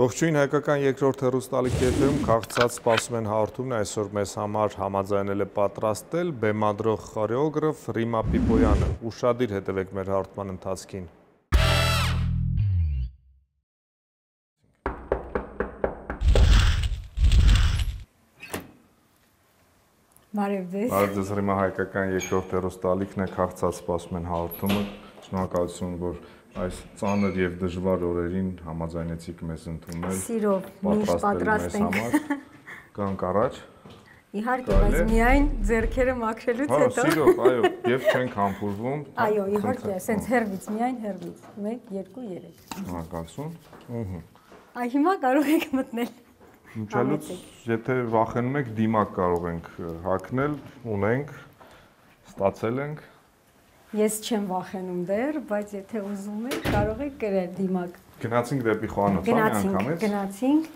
Ողջույն հայկական երկրորդ հերոստալի կետերում քաղցած սպասում են հաղորդումն այսօր մեզ համար համաձայնել է պատրաստել բեմադրող խորեոգրաֆ Ռիմա Պիպոյանը։ Ուշադիր հետևեք մեր հաղորդման ընթացքին։ Բարև ձեզ։ Բարև ձեզ Ռիմա հայկական երկրորդ հերոստալիքն է քաղցած սպասում են հաղորդումը։ Շնորհակալություն, որ այս ծանր եւ դժվար օրերին համաձայնեցիք մեզ ընդունել։ Սիրով միշտ պատրաստ ենք։ Կանք առաջ։ Իհարկե, բայց միայն ձերքերը մաքրելուց Հա, հետո։ սիրով, այո, եւ չենք համբուրվում։ Այո, իհարկե, ասենց հերվից, միայն հերվից։ 1 2 3։ Շնորհակալություն։ Ահա։ Այ հիմա կարող եք մտնել։ Միջալուց, եթե վախենում եք, դիմակ կարող ենք հակնել, ունենք, ստացել ենք։ Ես չեմ վախենում դեռ, բայց եթե ուզում եք, կարող եք գրել դիմակ։ Գնացինք դեպի հա, մի Գնացինք, անգամից։ գնացինք։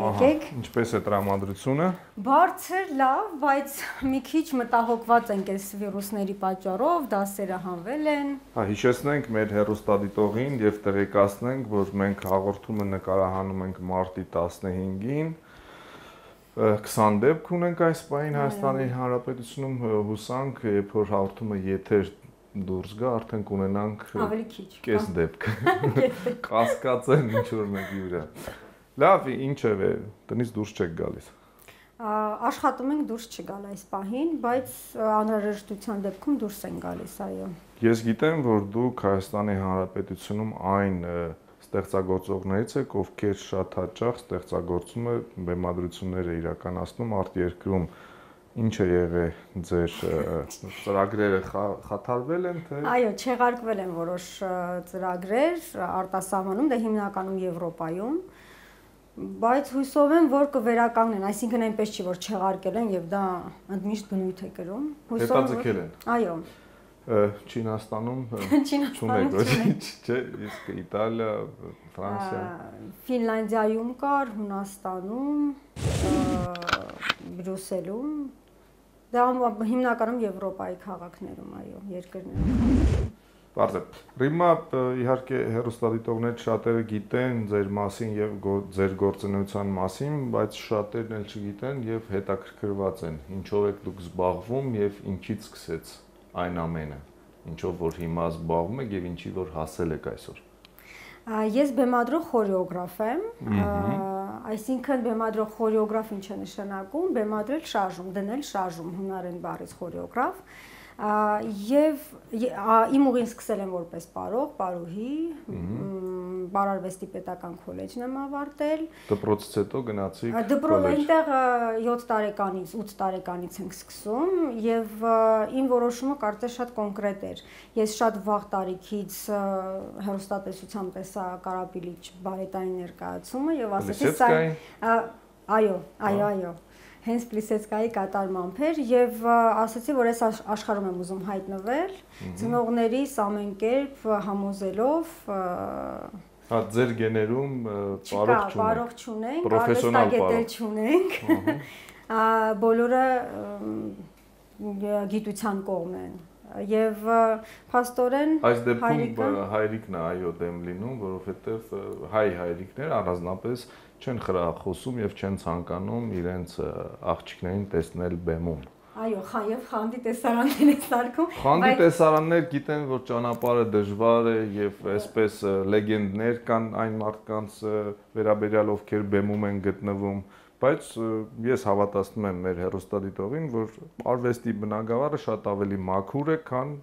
Ահա, Եկեք։ ինչպես է տրամադրությունը։ Բարձր, լավ, բայց մի քիչ մտահոգված ենք այս վիրուսների պատճառով, դասերը հանվել են։ Հա, հիշեցնենք մեր հերոստատիտողին եւ տեղեկացնենք, որ մենք հաղորդումը նկարահանում ենք մարտի 15-ին։ 20 դեպք ունենք այս պահին Հայաստանի Հանրապետությունում հուսանք, երբ որ հաղորդումը եթեր դուրս գա, արդեն կունենանք Ավելի քիչ։ կես դեպք։ Կասկածեն ինչ որ մեկի վրա։ Լավ, ինչև է, տնից դուրս չեք գալիս։ Աշխատում ենք դուրս չգալ այս պահին, բայց անհրաժեշտության դեպքում դուրս են գալիս, այո։ Ես գիտեմ, որ դուք Հայաստանի Հանրապետությունում այն ստեղծագործողներից եք, ովքեր շատ հաճախ ստեղծագործում է բեմադրությունները իրականացնում արտերկրում։ Ինչ է եղել ձեր ծրագրերը խա- խաթարվել են թե Այո, չեղարկվել են որոշ ծրագրեր արտասահմանում, դե հիմնականում Եվրոպայում, բայց հույսով եմ, որ կվերականգնեն, այսինքն այնպես չի, որ չեղարկել են եւ դա ընդմիշտ բնույթ է կրում։ հետաձգել են։ Այո, Չինաստանում Չինաստանում չունեք ոչ չունենք։ չէ, իսկ Իտալիա, Ֆրանսիա։ Ֆինլանդիայում կար, Հունաստանում, Բրյուսելում, դա հիմնականում Եվրոպայի քաղաքներում, այո, երկրներում։ Բարձր։ Ռիմա ը, իհարկե հերոստատիտողներ շատերը գիտեն ձեր մասին եւ ձեր գործունեության մասին, բայց շատերն էլ չգիտեն եւ հետաքրքրված են։ Ինչով եք դուք զբաղվում եւ ինչից սկսեց այն ամենը։ Ինչով որ հիմա զբաղվում եք եւ ինչի որ հասել եք այսօր։ Ես բեմադրող խորեոգրաֆ եմ, այսինքն բեմադրող խորեոգրաֆ ինչ է նշանակում, բեմադրել շարժում, դնել շարժում հունարեն բառից խորեոգրաֆ։ Ա, Եվ ե- ա, իմ ուղին սկսել եմ որպես պարող, պարուհի, բարարվեստի պետական քոլեջն եմ ավարտել։ Դպրոցից հետո գնացիք Դպրոց այնտեղ 7 տարեկանից, 8 տարեկանից ենք սկսում եւ իմ որոշումը կարծես շատ կոնկրետ էր։ Ես շատ վաղ տարիքից հերոստատեսությամբ տեսա Կարապիլիչ բարետային ներկայացումը եւ ասեցի սա այո, այո, Հա։ այո հենց Պլիսեցկայի կատարմամբ էր եւ ասացի որ ես աշխ- աշխարհում եմ ուզում հայտնվել ծնողներիս ամեն կերպ համոզելով Հա ձեր գեներում պարող չունեք։ բարող չունենք, Պրոֆեսիոնալ պարող։ չունենք։ Բոլորը գիտության կողմ են։ ը, փաստորեն Այս դեպքում հայրիկն է այո դեմ լինում, որովհետև ը, հայ հայրիկներ առանձնապես չեն խրախուսում եւ չեն ցանկանում իրենց աղջիկներին տեսնել բեմում։ այո, խա եւ խանդի տեսարաններ են սարքում, Խանդի տեսարաններ գիտեն, որ ճանապարհը դժվար է եւ այսպես լեգենդներ կան այն մարդկանց վերաբերյալ ովքեր բեմում են գտնվում, բայց ես հավատացնում եմ մեր հերոստատիտողին, որ արվեստի բնակավարը շատ ավելի մաքուր է, քան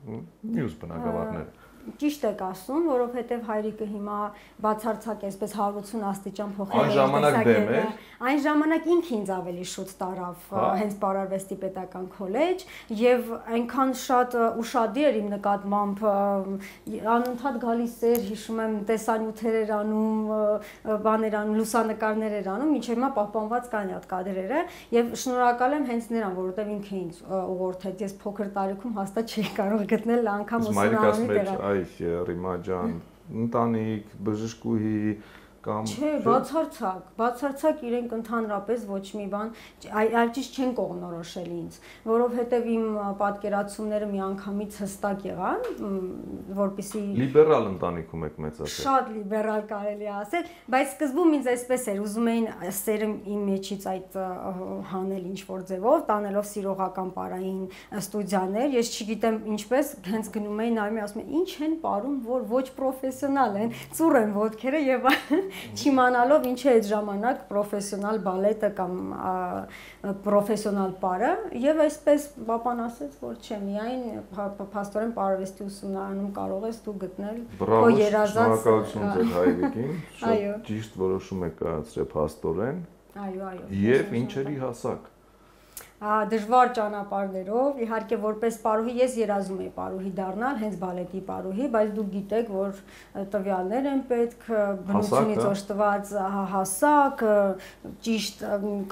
մյուս բնակավարները։ Ճիշտ եք ասում, որովհետև հայրիկը հիմա բացարձակ այսպես 180 աստիճան փոխել Այն ժամանակ դեմ էր։ Այն ժամանակ ինքը ինձ ավելի շուտ տարավ Հա։ հենց Պարարվեստի պետական քոլեջ եւ այնքան շատ ուշադիր էր իմ նկատմամբ անընդհատ գալիս էր, հիշում եմ տեսանյութեր էր անում, բաներ անում, լուսանկարներ էր անում, ինչեւ հիմա պահպանված կան այդ կադրերը եւ շնորհակալ եմ հենց նրան, որովհետեւ ինքը ինձ ուղղորդեց։ Ես փոքր տարիքում հաստատ չի կարող գտնել անգամ Իսկ մայրիկը ասում ուսումնարանի էր, դերը։ այ Ռիմա ջան, ընտանիք, բժշկուհի կամ Չէ, բացարձակ, բացարձակ իրենք ընդհանրապես ոչ մի բան այլ ճիշտ չեն կողնորոշել ինձ, որովհետև իմ պատկերացումները միանգամից հստակ եղան, որpիսի լիբերալ ընտանիքում եք մեծացել։ Շատ լիբերալ կարելի է ասել, բայց սկզբում ինձ այսպես էր, ուզում էին սերը իմ մեջից այդ հանել ինչ որ ձևով, տանելով սիրողական պարային ստուդիաներ, ես չգիտեմ ինչպես, հենց գնում էին նայում ասում են, ինչ են ապարում, որ ոչ պրոֆեսիոնալ են, ծուր են ոդքերը եւ չիմանալով ինչ է այդ ժամանակ պրոֆեսիոնալ բալետը կամ պրոֆեսիոնալ պարը եւ այսպես պապան ասեց, որ չէ, միայն փաստորեն պարվեստի ուսումնարանում կարող ես դու գտնել քո երազած շնորհակալություն ձեր հայրիկին, շատ ճիշտ որոշում եք կայացրել փաստորեն։ Այո, այո։ Եվ ինչերի հասակ դժվար ճանապարհներով, իհարկե որպես պարուհի ես երազում եի պարուհի դառնալ, հենց բալետի պարուհի, բայց դուք գիտեք, որ տվյալներ են պետք, բնությունից հա։ օժտված հասակ, ճիշտ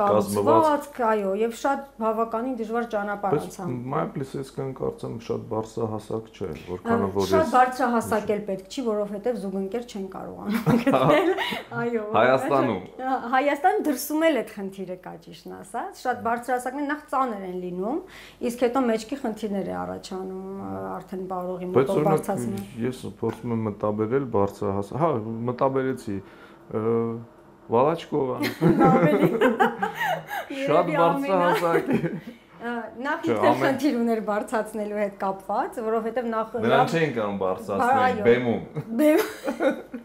կառուցվածք, այո, եւ շատ բավականին դժվար ճանապարհ անցամ։ Մայպլիսեսկան կարծեմ շատ բարձրահասակ չէ, որքանով որ ես Շատ բարձրահասակ էլ պետք չի, որովհետեւ զուգընկեր չեն կարողանում գտնել։ Այո։ Հայաստանում։ Հայաստան դրսում էլ այդ խնդիրը կա ճիշտն ասած, շատ բարձրահասակն նախ ծանր են լինում, իսկ հետո մեջքի խնդիրներ է առաջանում արդեն բարողի մոտով բարձրացնել։ Ես փորձում եմ մտաբերել բարձրահաս։ Հա, մտաբերեցի Վալաչկովա։ Ավելի։ Շատ բարձրահասակ է։ Նախ ինքն խնդիր ուներ բարձացնելու հետ կապված, որովհետև նախ նրան չէին կարող բարձրացնել բեմում։ Բեմ։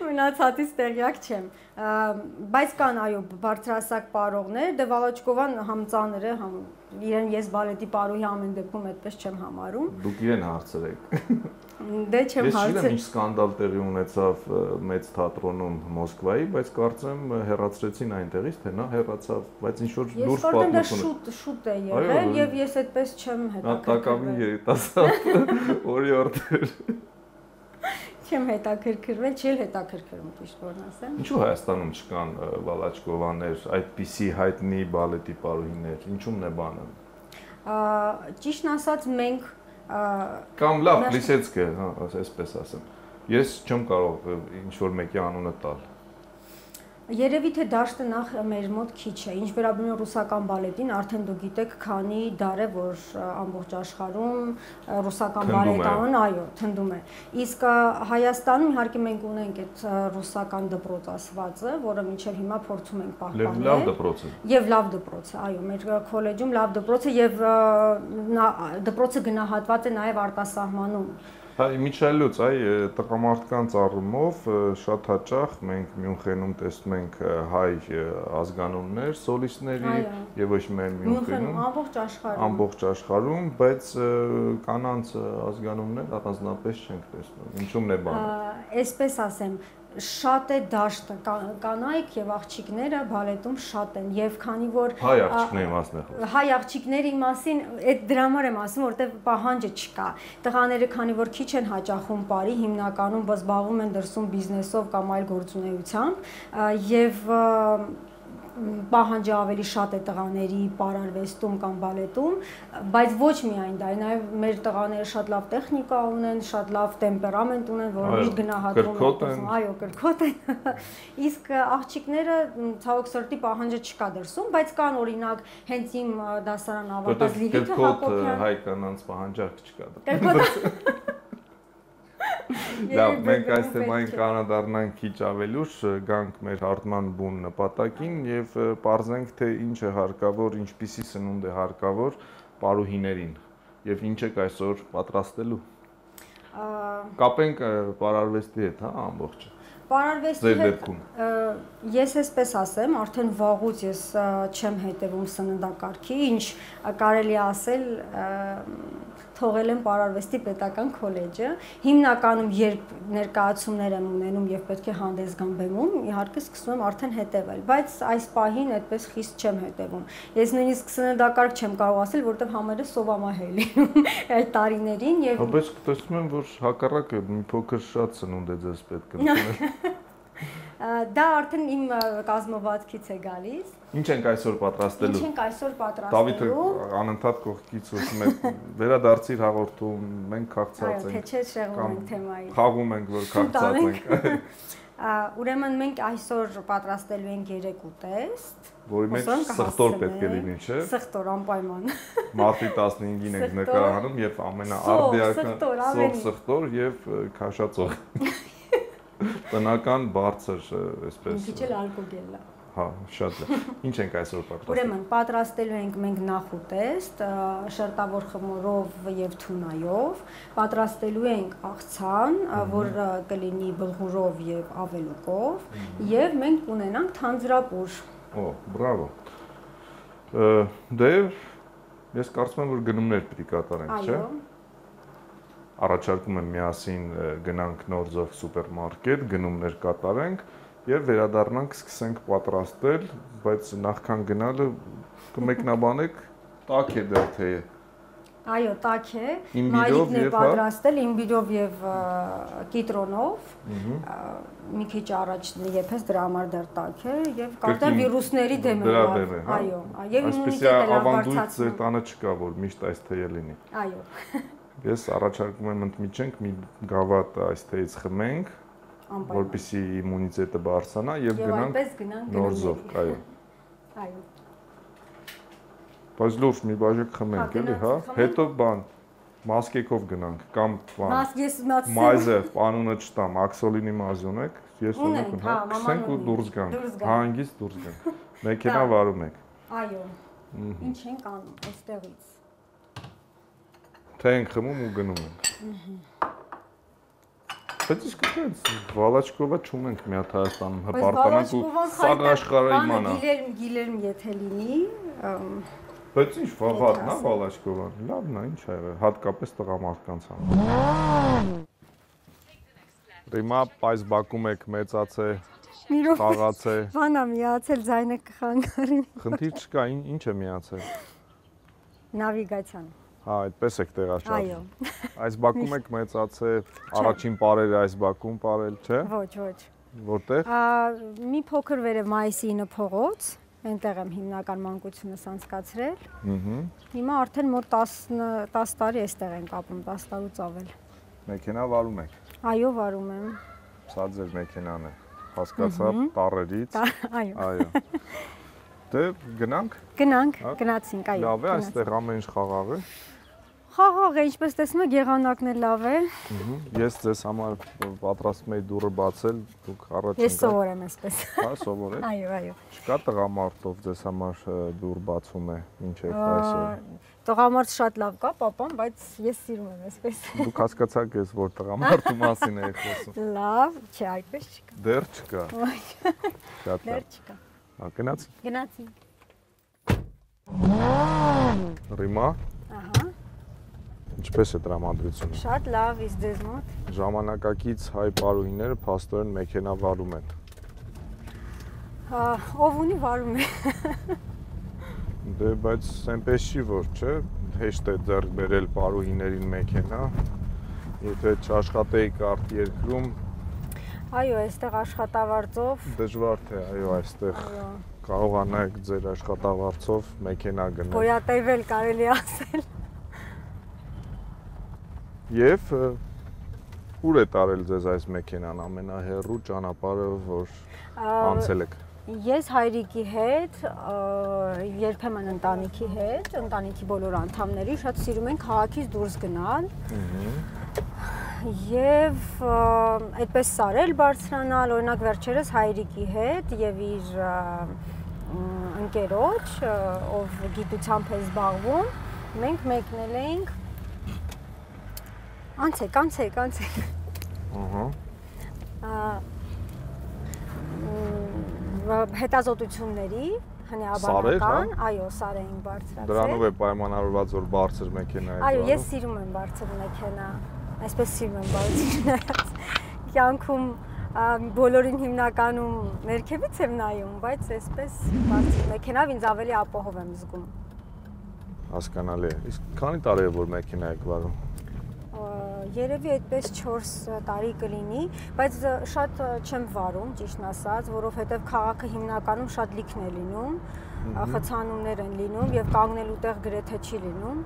Մնացածից տեղյակ չեմ բայց կան այո բարձրասակ պարողներ, դե Վալոչկովան համ ծանր է, համ իրեն ես բալետի պարուհի ամեն դեպքում այդպես չեմ համարում։ Դուք իրեն հարցրեք։ Դե չեմ հարցրել։ Ես չգիտեմ ինչ սկանդալ տեղի ունեցավ մեծ թատրոնում Մոսկվայի, բայց կարծեմ հեռացրեցին այնտեղից, թե նա հեռացավ, բայց ինչ որ դուրս պատմություն։ Ես կարծեմ դա շուտ շուտ է եղել եւ ես այդպես չեմ հետաքրքրվել։ Տակավին երիտասարդ օրիորդեր չեմ հետաքրքրվել, չի հետաքրքրում ճիշտ որն ասեմ։ Ինչու Հայաստանում չկան Վալաչկովաներ, այդպիսի հայտնի բալետի պարուհիներ, ինչու՞մն է բանը։ Ճիշտն ասած մենք կամ լավ, Լիսեցկը, հա, այսպես ասեմ։ Ես չեմ կարող ինչ որ մեկի անունը տալ Երևի թե դաշտը նախ մեր մոտ քիչ է։ Ինչ վերաբերում ռուսական բալետին, արդեն դուք գիտեք, քանի դար է, որ ամբողջ աշխարհում ռուսական բալետան, այո, թնդում է։ Իսկ Հայաստանում իհարկե մենք ունենք այդ ռուսական դպրոց ասվածը, որը մինչև հիմա փորձում ենք պահպանել։ Լավ դպրոց է։ Եւ լավ դպրոց է, այո, մեր քոլեջում լավ դպրոց է եւ դպրոցը գնահատված է նաեւ արտասահմանում Հա Միչելուց, այ տղամարդկանց առումով շատ հաճախ մենք Մյունխենում տեսնում ենք հայ ազգանուններ սոլիստների եւ ոչ միայն Մյունխենում, ամբողջ աշխարհում։ Ամբողջ աշխարհում, բայց կանանց ազգանուններ առանձնապես չենք տեսնում։ Ինչու՞մն է բանը։ Այսպես ասեմ, շատ է դաշտը կանայք եւ աղջիկները բալետում շատ են եւ քանի որ հայ աղջիկների մասն է հայ աղջիկների մասին այդ դրա համար եմ ասում որտեվ պահանջը չկա տղաները քանի որ քիչ են հաճախում բարի հիմնականում զբաղվում են դրսում բիզնեսով կամ այլ գործունեությամբ եւ պահանջը ավելի շատ է տղաների պարարվեստում կամ բալետում, բայց ոչ միայն դա, նաև մեր տղաները շատ լավ տեխնիկա ունեն, շատ լավ տեմպերամենտ ունեն, միշտ գնահատվում է, այո, կրկոտ են։ Իսկ աղջիկները ցավոք սրտի պահանջը չկա դրսում, բայց կան օրինակ հենց իմ դասարան ավարտած Լիլիթը Հակոբյան հայ կանանց պահանջարկ չկա։ Կրկոտ Լավ, մենք այս թեմային կանադառնանք քիչ ավելուշ, գանք մեր հարթման բուն նպատակին եւ ողրզենք թե ինչ է հարկավոր, ինչպիսի սնունդ է հարկավոր պարուհիներին եւ ինչ եք այսօր պատրաստելու։ Կապենք պարարվեստի հետ, հա, ամբողջը։ Պարարվեստի հետ ես էսպես ասեմ, արդեն վաղուց ես չեմ հետևում սննդակարգի, ինչ կարելի ասել թողել եմ Պարարվեստի պետական քոլեջը։ Հիմնականում երբ ներկայացումներ եմ ունենում եւ պետք է հանդես գամ բեմում, իհարկե սկսում եմ արդեն հետևել, բայց այս պահին այդպես խիստ չեմ հետևում։ Ես նույնիսկ սննդակարգ չեմ կարող ասել, որովհետեւ համերը սովամահ է լինում այդ տարիներին եւ Բայց տեսնում եմ, որ հակառակը մի փոքր շատ սնունդ է ձեզ պետք ընդունել։ Դա արդեն իմ կազմվածքից է գալիս։ Ինչ ենք այսօր պատրաստելու։ Ինչ ենք այսօր պատրաստելու։ Դավիթը անընդհատ կողքից ուզում է վերադարձիր հաղորդում, մենք քաղցած ենք։ Թե չէ շեղում ենք թեմայի։ Խաղում ենք, որ քաղցած ենք։ Ուրեմն մենք այսօր պատրաստելու ենք երեք ուտեստ։ Որի մեջ սխտոր պետք է լինի, չէ՞։ Սխտոր անպայման։ Մարտի 15-ին ենք նկարահանում եւ ամենաարդիական սով սխտոր եւ քաշածող։ Տնական բարձր, այսպես։ Ինչ էլ ալկոգել է։ Հա, շատ լավ։ Ինչ ենք այսօր պատրաստում։ Ուրեմն պատրաստելու ենք մենք նախ ուտեստ շերտավոր խմորով եւ թունայով, պատրաստելու ենք աղցան, որ կլինի բլղուրով եւ ավելուկով, եւ մենք կունենանք թանձրապուր։ Օ, բրավո։ Դե ես կարծում եմ որ գնումներ պիտի կատարենք, չէ՞։ Այո առաջարկում եմ միասին գնանք նոր ձով սուպերմարկետ, գնումներ կատարենք եւ վերադառնանք սկսենք պատրաստել, բայց նախքան գնալը կմեկնաբանեք տաք է դեռ թե Այո, տաք է։ Մայրիկն է հա? պատրաստել իմբիրով եւ կիտրոնով։ Մի քիչ առաջ եփես դրա համար դեռ տաք է եւ կարծեմ վիրուսների դեմ է։ հա? Այո, եւ իմունիտետը լավ բարձրացնում։ Ձեր տանը չկա որ միշտ այս թեյը լինի։ Այո։ Ես առաջարկում եմ ընդմիջենք մի գավաթ այս թեյից խմենք, որպեսի իմունիտետը բարձրանա եւ գնանք նոր զով, այո։ Այո։ Բայց լուրջ մի բաժակ խմենք, հա, էլի, հա։ Հետո բան մասկեքով գնանք կամ բան։ Մաս ես մացի։ Մայզը անունը չտամ, աքսոլինի մայզ ունեք, ես ունեմ, հա, քսենք ու դուրս գանք։ Հանգիստ դուրս գանք։ Մեքենա վարում եք։ Այո։ Ինչ ենք անում այստեղից։ Թե ենք խմում ու գնում ենք։ Ահա Բայց իսկ այդպես Վալաչկովա չունենք մի հատ Հայաստանում հպարտանանք ու սաղ աշխարհը իմանա։ Գիլերմ Գիլերմ եթե լինի, Բայց ինչ վաղատն է Վալաչկովան։ Լավն է, ինչ ա եղել, հատկապես տղամարդկանց համար։ Ռիմա պայս բակում եք մեծացե, խաղացե։ Վանա միացել ձայնը կխանգարի։ Խնդիր չկա, ինչ է միացել։ Նավիգացիան։ Հա, այդպես եք տեղաշարժ։ Այո։ Այս բակում եք մեծացե, առաջին պարերը այս բակում ապրել, չէ։ Ոչ, ոչ։ Որտեղ։ Մի փոքր վերև մայիսի 9 փողոց, այնտեղ եմ հիմնական մանկությունս անցկացրել։ Ահա։ Հիմա արդեն մոտ 10 10 տարի այստեղ ենք ապրում, 10 տարուց ավել։ Մեքենա վարում եք։ Այո, վարում եմ։ Սա ձեր մեքենան է։ Հասկացա, տառերից։ Այո։ Այո։ Դե գնանք։ Գնանք, գնացինք, այո։ Լավ է, այստեղ ամեն ինչ խաղաղ է։ Խաղաղ է, ինչպես տեսնում եք, եղանակն էլ լավ է։ Ես ձեզ համար պատրաստում եի դուրը բացել, դուք առաջ Ես սովոր եմ այսպես։ Հա, սովոր եք։ Այո, այո։ Չկա տղամարդով ձեզ համար դուր բացում է, ինչեւ այսօր։ Տղամարդ շատ լավ կա, papan, բայց ես սիրում եմ այսպես։ Դուք հասկացաք ես, որ տղամարդու մասին եք խոսում։ Լավ, չէ, այդպես չկա։ Դեռ չկա։ Շատ լավ։ Դեռ չկա։ Հա, գնացի։ Գնացի։ Ռիմա։ Ինչպես է տրամադրությունը։ Շատ լավ, իսկ ձեզ մոտ։ Ժամանակակից հայ պարուհիները փաստորեն մեքենա վարում են։ ով ունի վարում է։ Դե բայց այնպես չի որ, չէ, հեշտ է ձեռք բերել պարուհիներին մեքենա։ Եթե չաշխատեիք արդ երկրում, Այո, այստեղ աշխատավարձով դժվար թե այո, այստեղ կարողանաք ձեր աշխատավարձով մեքենա գնել։ Գոյատևել կարելի ասել։ Եվ ուր է տարել ձեզ այս մեքենան ամենահեռու ճանապարհը, որ անցել եք։ Ես հայրիկի հետ, երբեմն ընտանիքի հետ, ընտանիքի բոլոր անդամների շատ սիրում են քաղաքից դուրս գնալ։ Եվ այդպես սարել բարձրանալ, օրինակ վերջերս հայրիկի հետ եւ իր ընկերոջ, ով գիտությամբ է զբաղվում, մենք մեկնել էինք Անցեք, անցեք, անցեք։ Ահա։ հետազոտությունների հնեաբանական, այո, սար էին բարձրացել։ Դրանով է պայմանավորված, որ բարձր մեքենա է։ Այո, ես սիրում եմ բարձր մեքենա։ Այսպես սիրում եմ բարձր։ Կյանքում բոլորին հիմնականում ներքևից եմ նայում, բայց այսպես բարձր մեքենավ ինձ ավելի ապահով եմ զգում։ Հասկանալի է։ Իսկ քանի տարի է որ մեքենա եք վարում երևի այդպես 4 տարի կլինի, բայց շատ չեմ վարում, ճիշտն ասած, որովհետև քաղաքը հիմնականում շատ լիքն է լինում, խցանումներ են լինում եւ կանգնելու տեղ գրեթե չի լինում։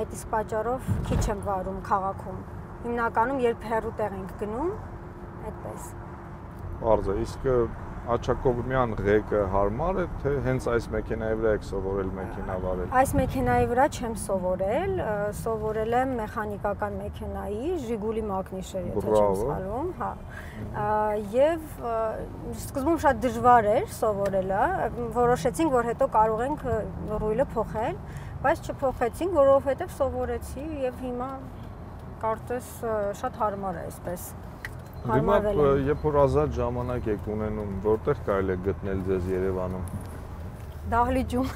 Այդ իսկ պատճառով քիչ եմ վարում քաղաքում։ Հիմնականում երբ հեռու տեղ ենք գնում, այդպես։ է, իսկ Աչակովյան ղեկը հարմար է, թե հենց այս մեքենայի վրա եք սովորել մեքենա վարել։ Այս մեքենայի վրա չեմ սովորել, սովորել եմ մեխանիկական մեքենայի, Ժիգուլի Մագնիշեր, եթե չեմ սխալվում, հա։ Եվ սկզբում շատ դժվար էր սովորելը, որոշեցինք, որ հետո կարող ենք ռուլը փոխել, բայց չփոխեցինք, որովհետև սովորեցի եւ հիմա կարծես շատ հարմար է այսպես եմ։ Երբ որ ազատ ժամանակ եք ունենում, որտեղ կարելի է գտնել ձեզ Երևանում։ Դահլիճում։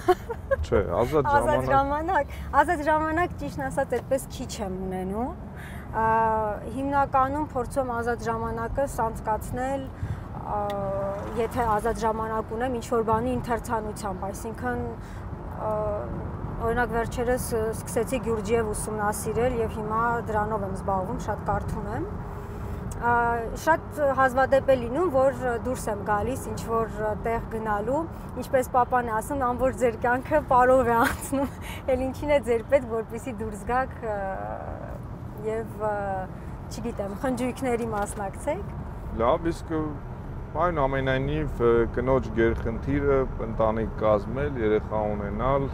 Չէ, ազատ ժամանակ։ Ազատ ժամանակ, ազատ ժամանակ ճիշտ ասած այդպես քիչ եմ ունենում։ Հիմնականում փորձում ազատ ժամանակը սանցկացնել եթե ազատ ժամանակ ունեմ ինչ որ բանի ինտերցանությամբ, այսինքն օրինակ վերջերս սկսեցի Գյուրջիև ուսումնասիրել եւ հիմա դրանով եմ զբաղվում, շատ կարդում եմ շատ հազվադեպ է լինում, որ դուրս եմ գալիս ինչ որ տեղ գնալու, ինչպես papan է ասում, անոր ձեր կյանքը parով է անցնում, էլ ինչին է ձեր պետք, որպեսի դուրս գաք եւ չգիտեմ, խնջույքների մասնակցեք։ Լավ, իսկ այն ամենայնիվ կնոջ գերխնդիրը ընտանիք կազմել, երեխա ունենալ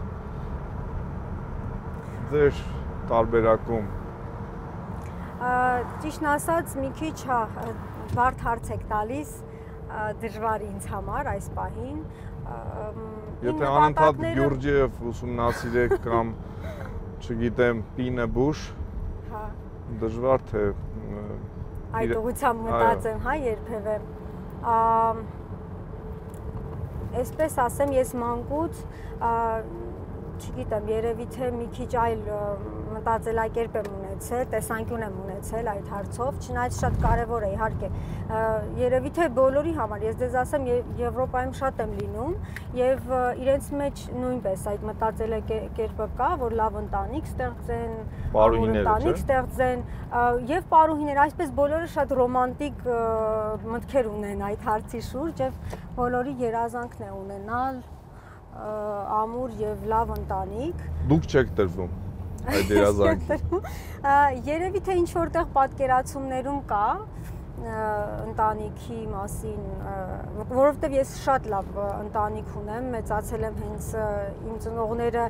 ձեր տարբերակում Ճիշտն ասած, մի քիչ հա բարդ հարց եք տալիս դժվար ինձ համար այս պահին։ Եթե անընդհատ Գյուրջիև ուսումնասիրեք կամ չգիտեմ, Պինը Բուշ, հա դժվար թե այդ ուղղությամբ մտածեմ, հա, երբևէ։ Այսպես ասեմ, ես մանկուց չգիտեմ, երևի թե մի քիչ այլ մտածելակերպ եմ ունեցել, տեսանկյուն եմ ունեցել այդ հարցով, չնայած շատ կարևոր է իհարկե։ Երևի թե բոլորի համար, ես դες ասեմ, Եվրոպայում շատ եմ լինում եւ իրենց մեջ նույնպես այդ մտածելակերպը կա, որ լավ ընտանիք ստեղծեն, ընտանիք ստեղծեն եւ պարուհիներ, այսպես բոլորը շատ ռոմանտիկ մտքեր ունեն այդ հարցի շուրջ եւ բոլորի երազանքն է ունենալ ամուր եւ լավ ընտանիք։ Դուք չեք տրվում այդ երազանքի։ Երևի թե ինչ որտեղ պատկերացումներում կա ընտանիքի մասին, որովհետև ես շատ լավ ընտանիք ունեմ, մեծացել եմ հենց իմ ծնողները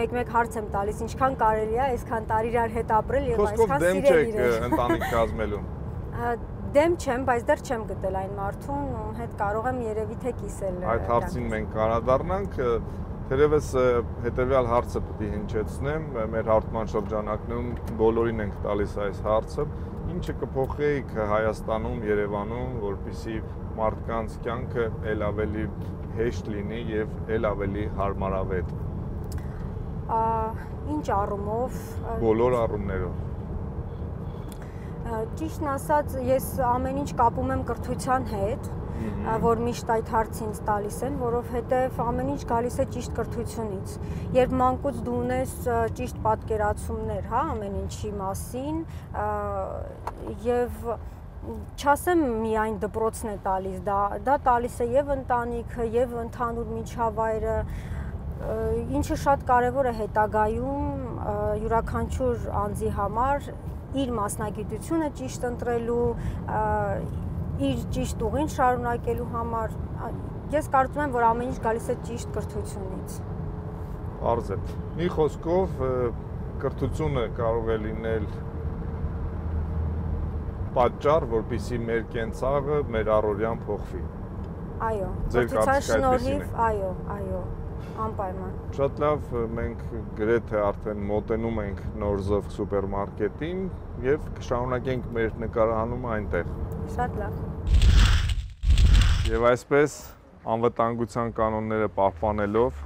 մեկ-մեկ հարց եմ տալիս, ինչքան կարելի է այսքան տարի իրար հետ ապրել եւ այսքան սիրել իրար։ Խոսքով դեմ չեք ընտանիք կազմելու դեմ չեմ, բայց դեռ չեմ գտել այն մարդուն, ում հետ կարող եմ երևի թե կիսել։ Այդ հարցին մենք կանադառնանք, Թերևս հետեւյալ հարցը պետք է հնչեցնեմ, մեր հարթման շրջանակներում բոլորին ենք տալիս այս հարցը, ինչը կփոխեիք Հայաստանում, Երևանում, որպիսի մարդկանց կյանքը ել ավելի հեշտ լինի եւ ել ավելի հարմարավետ։ Ա ինչ առումով։ Բոլոր առումներով Ճիշտն ասած, ես ամեն ինչ կապում եմ կրթության հետ, որ միշտ այդ հարցը ինձ տալիս են, որովհետև ամեն ինչ գալիս է ճիշտ կրթությունից։ Երբ մանկուց դու ունես ճիշտ պատկերացումներ, հա, ամեն ինչի մասին, եւ չասեմ միայն դպրոցն է տալիս, դա դա տալիս է եւ ընտանիքը, եւ ընդհանուր միջավայրը, ինչը շատ կարևոր է հետագայում յուրաքանչյուր անձի համար իր մասնագիտությունը ճիշտ ընտրելու, իր ճիշտ ուղին շարունակելու համար ես կարծում եմ, որ ամեն ինչ գալիս է ճիշտ կրթությունից։ Արզ է։ Մի խոսքով կրթությունը կարող է լինել պատճառ, որpիսի մեր կենցաղը, մեր առօրյան փոխվի։ Այո, կրթության շնորհիվ, այո, այո անպայման։ Շատ լավ, մենք գրեթե արդեն մոտենում ենք Նորզով սուպերմարկետին եւ կշարունակենք մեր նկարահանումը այնտեղ։ Շատ լավ։ Եվ այսպես անվտանգության կանոնները պահպանելով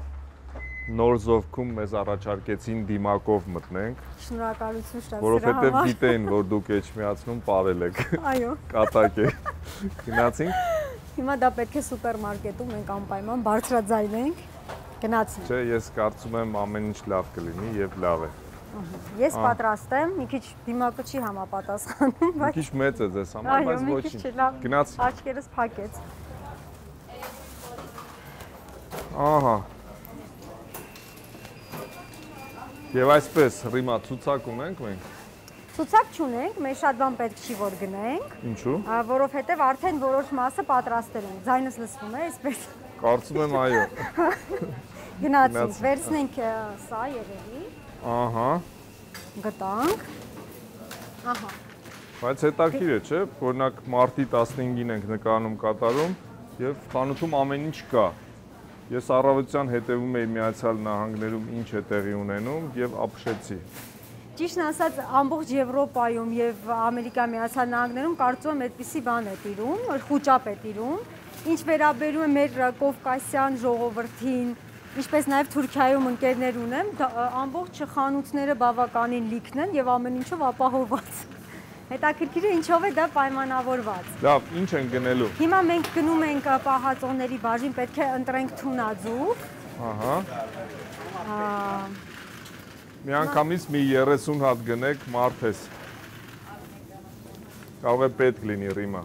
Նորզովքում մեզ առաջարկեցին դիմակով մտնենք։ Շնորհակալություն շատ։ Որովհետև գիտեն, որ դուք էջմիացնում ապարել եք։ Այո։ Կատակ է։ Գնացինք։ Հիմա դա պետք է սուպերմարկետում մենք անպայման բարձրաձայնենք գնացին։ Չէ, ես կարծում եմ ամեն ինչ լավ կլինի եւ լավ է։ Ես պատրաստ եմ, մի քիչ դիմակը չի համապատասխանում, բայց Մի քիչ մեծ է ձեզ համար, բայց ոչինչ։ Գնացի։ Աչքերս փակեց։ Ահա։ Եվ այսպես ռիմա ցուցակ ունենք մենք։ Ցուցակ չունենք, մեզ շատ բան պետք չի որ գնենք, Ինչու։ որովհետև արդեն որոշ մասը պատրաստել են։ Ձայնս լսվում է, այսպես։ Կարծում եմ այո։ Գնացինք, վերցնենք սա երևի, Ահա։ գտանք։ Ահա։ Բայց հետաքրիր է, չէ՞, օրինակ մարտի 15-ին ենք նկարանում կատարում եւ խանութում ամեն ինչ կա։ Ես առավոտյան հետևում էի Միացյալ Նահանգներում ինչ է տեղի ունենում եւ ապշեցի։ Ճիշտն ասած, ամբողջ Եվրոպայում եւ Ամերիկա Միացյալ Նահանգներում կարծում եմ այդպիսի բան է տիրում, խոճապ է տիրում։ Ինչ վերաբերում է մեր կովկասյան ժողովրդին, ինչպես նաեւ Թուրքիայում ընկերներ ունեմ, ամբողջ խանութները բավականին լիքն են եւ ամեն ինչով ապահովված։ Հետաքրքիր է ինչով է դա պայմանավորված։ Լավ, ինչ են գնելու։ Հիմա մենք գնում ենք պահածոների բաժին, պետք է ընտրենք թունաձուկ։ Ահա։ Միանգամից մի 30 հատ գնեք մարթես։ Կարող է պետք լինի ռիմա։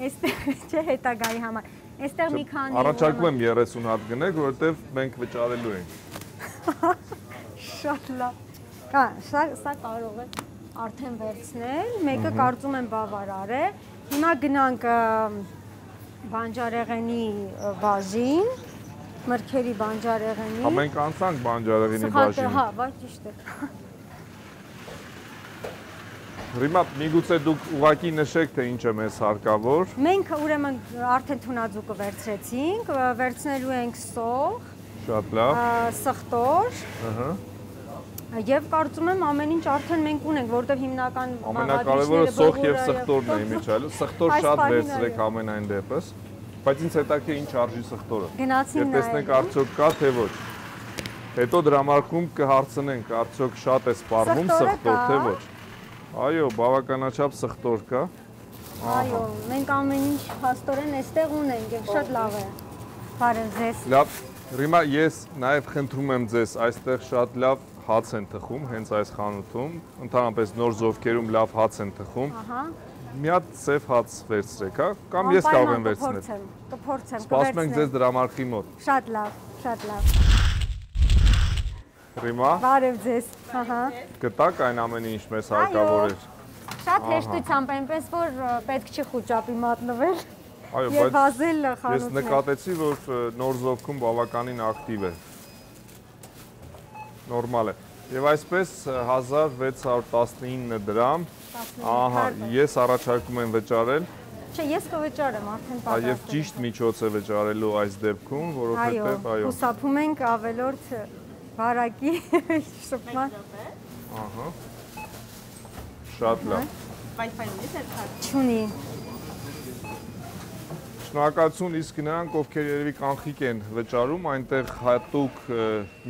Այստեղ չէ հետագայի համար։ Այստեղ մի քանի Առաջարկում եմ 30 հատ գնեք, որովհետեւ մենք վճարելու ենք։ Շատ լավ։ Հա, սա սա կարող է արդեն վերցնել։ Մեկը կարծում եմ բավարար է։ Հիմա գնանք բանջարեղենի բաժին, մրգերի բանջարեղենի։ Հա մենք անցանք բանջարեղենի բաժին։ Հա, բայց ճիշտ է։ Ռիմա, միգուցե դուք ուղակի նշեք, թե ինչ է մեզ հարկավոր։ Մենք ուրեմն արդեն թունաձուկը վերցրեցինք, վերցնելու ենք սող, Շատ լավ։ սխտոր, Ահա։ Եվ կարծում եմ ամեն ինչ արդեն մենք ունենք, որովհետև հիմնական Ամենակարևորը սոխ եւ սխտորն է իմիջալը։ Սխտոր Այս շատ վերցրեք ամենայն դեպս։ Բայց ինձ հետաքրքիր ինչ արժի սխտորը։ Գնացին Եվ տեսնենք արդյոք կա թե ոչ։ Հետո դրամարկում կհարցնենք արդյոք շատ է սպառվում սխտոր թե ոչ։ Այո, բավականաչափ սխտոր կա։ Այո, մենք ամեն ինչ հաստորեն այստեղ ունենք եւ շատ լավ է։ Բարև ձեզ։ Լավ, Ռիմա, ես նաև խնդրում եմ ձեզ, այստեղ շատ լավ հաց են թխում, հենց այս խանութում, ընդհանրապես նոր զովքերում լավ հաց են թխում։ Ահա։ Մի հատ ծև հաց վերցրեք, հա, կամ ես կարող եմ վերցնել։ Կփորձեմ, կփորձեմ, Սպասում ենք ձեզ կվերցնեմ։ դրամարկղի մոտ։ Շատ լավ, շատ լավ։ Ռիմա, Բարև ձեզ։ Ահա։ գտակ այն ամենը ինչ մեզ Այո։ հարկավոր էր։ Շատ հեշտությամբ այնպես որ պետք չի խոճապի մատնվել Այո, բայց վազել ես խանութներ։ նկատեցի, որ նոր զովքում բավականին ակտիվ է։ Նորմալ է։ Եվ այսպես ը, 1619 դրամ, 15 ահա, ես առաջարկում եմ վճարել Չէ, ես կվճարեմ արդեն պատրաստ։ եւ ճիշտ միջոց է վճարելու այս դեպքում, Այո, որովհետեւ այո, հուսափում ենք ավելորդ բարակի շփման ահա։ Շատ լավ։ Wi-Fi ունի ձեր քարտը։ չունի։ Շնորհակալություն իսկ նրանք, ովքեր երևի կանխիկ են վճարում, այնտեղ հատուկ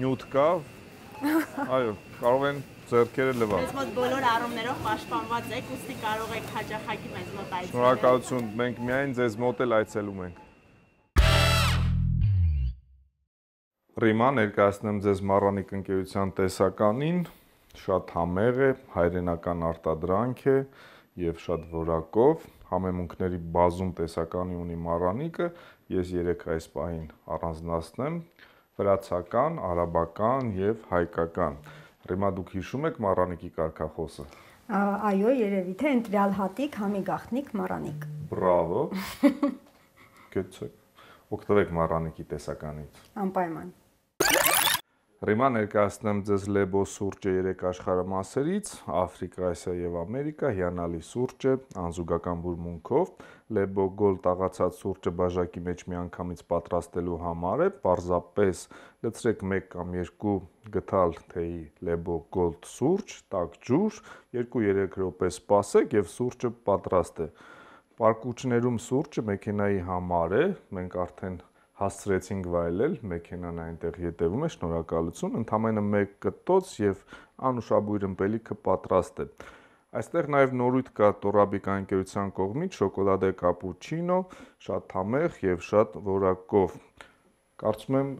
նյութ կա։ Այո, կարող են ձեռքերը լվալ։ Մեզ մոտ բոլոր առումներով պաշտպանված եք, ուստի կարող եք հաջախակի մեզ մոտ այցելել։ Շնորհակալություն, մենք միայն ձեզ մոտ էլ այցելում ենք։ Ռիմա ներկայացնեմ ձեզ Մարանիկ ընկերության տեսականին, շատ համեղ է, հայրենական արտադրանք է եւ շատ որակով, համեմունքների բազում տեսականի ունի Մարանիկը, ես երեք այս պահին առանձնացնեմ վրացական, արաբական եւ հայկական։ Ռիմա դուք հիշում եք Մարանիկի կարգախոսը։ Ա- Այո, երևի թե ընտրյալ հատիկ, համի գախնիկ, մարանիկ։ Բրավո։ Գեցեք։ Օգտվեք Մարանիկի տեսականից։ Անպայման։ Ռիմա ներկայացնեմ ձեզ Լեբո սուրճը երեք աշխարհամասերից, Աֆրիկա, Ասիա եւ Ամերիկա, հիանալի սուրճ է, անզուգական բուրմունքով։ Լեբո գոլ տաղացած սուրճը բաժակի մեջ միանգամից պատրաստելու համար է, պարզապես լցրեք 1 կամ 2 գթալ թեյի Լեբո գոլդ սուրճ, տաք ջուր, 2-3 րոպե սպասեք եւ սուրճը պատրաստ է։ Պարկուճներում սուրճը մեքենայի համար է, մենք արդեն հասցրեցինք վայելել, մեքենան այնտեղ ետևում է, շնորհակալություն, ընդամենը 1 կտոց եւ անուշաբույր ըմպելիքը պատրաստ է։ Այստեղ նաև նորույթ կա Տորաբիկա ընկերության կողմից շոկոլադե կապուչինո, շատ համեղ եւ շատ որակով։ Կարծում եմ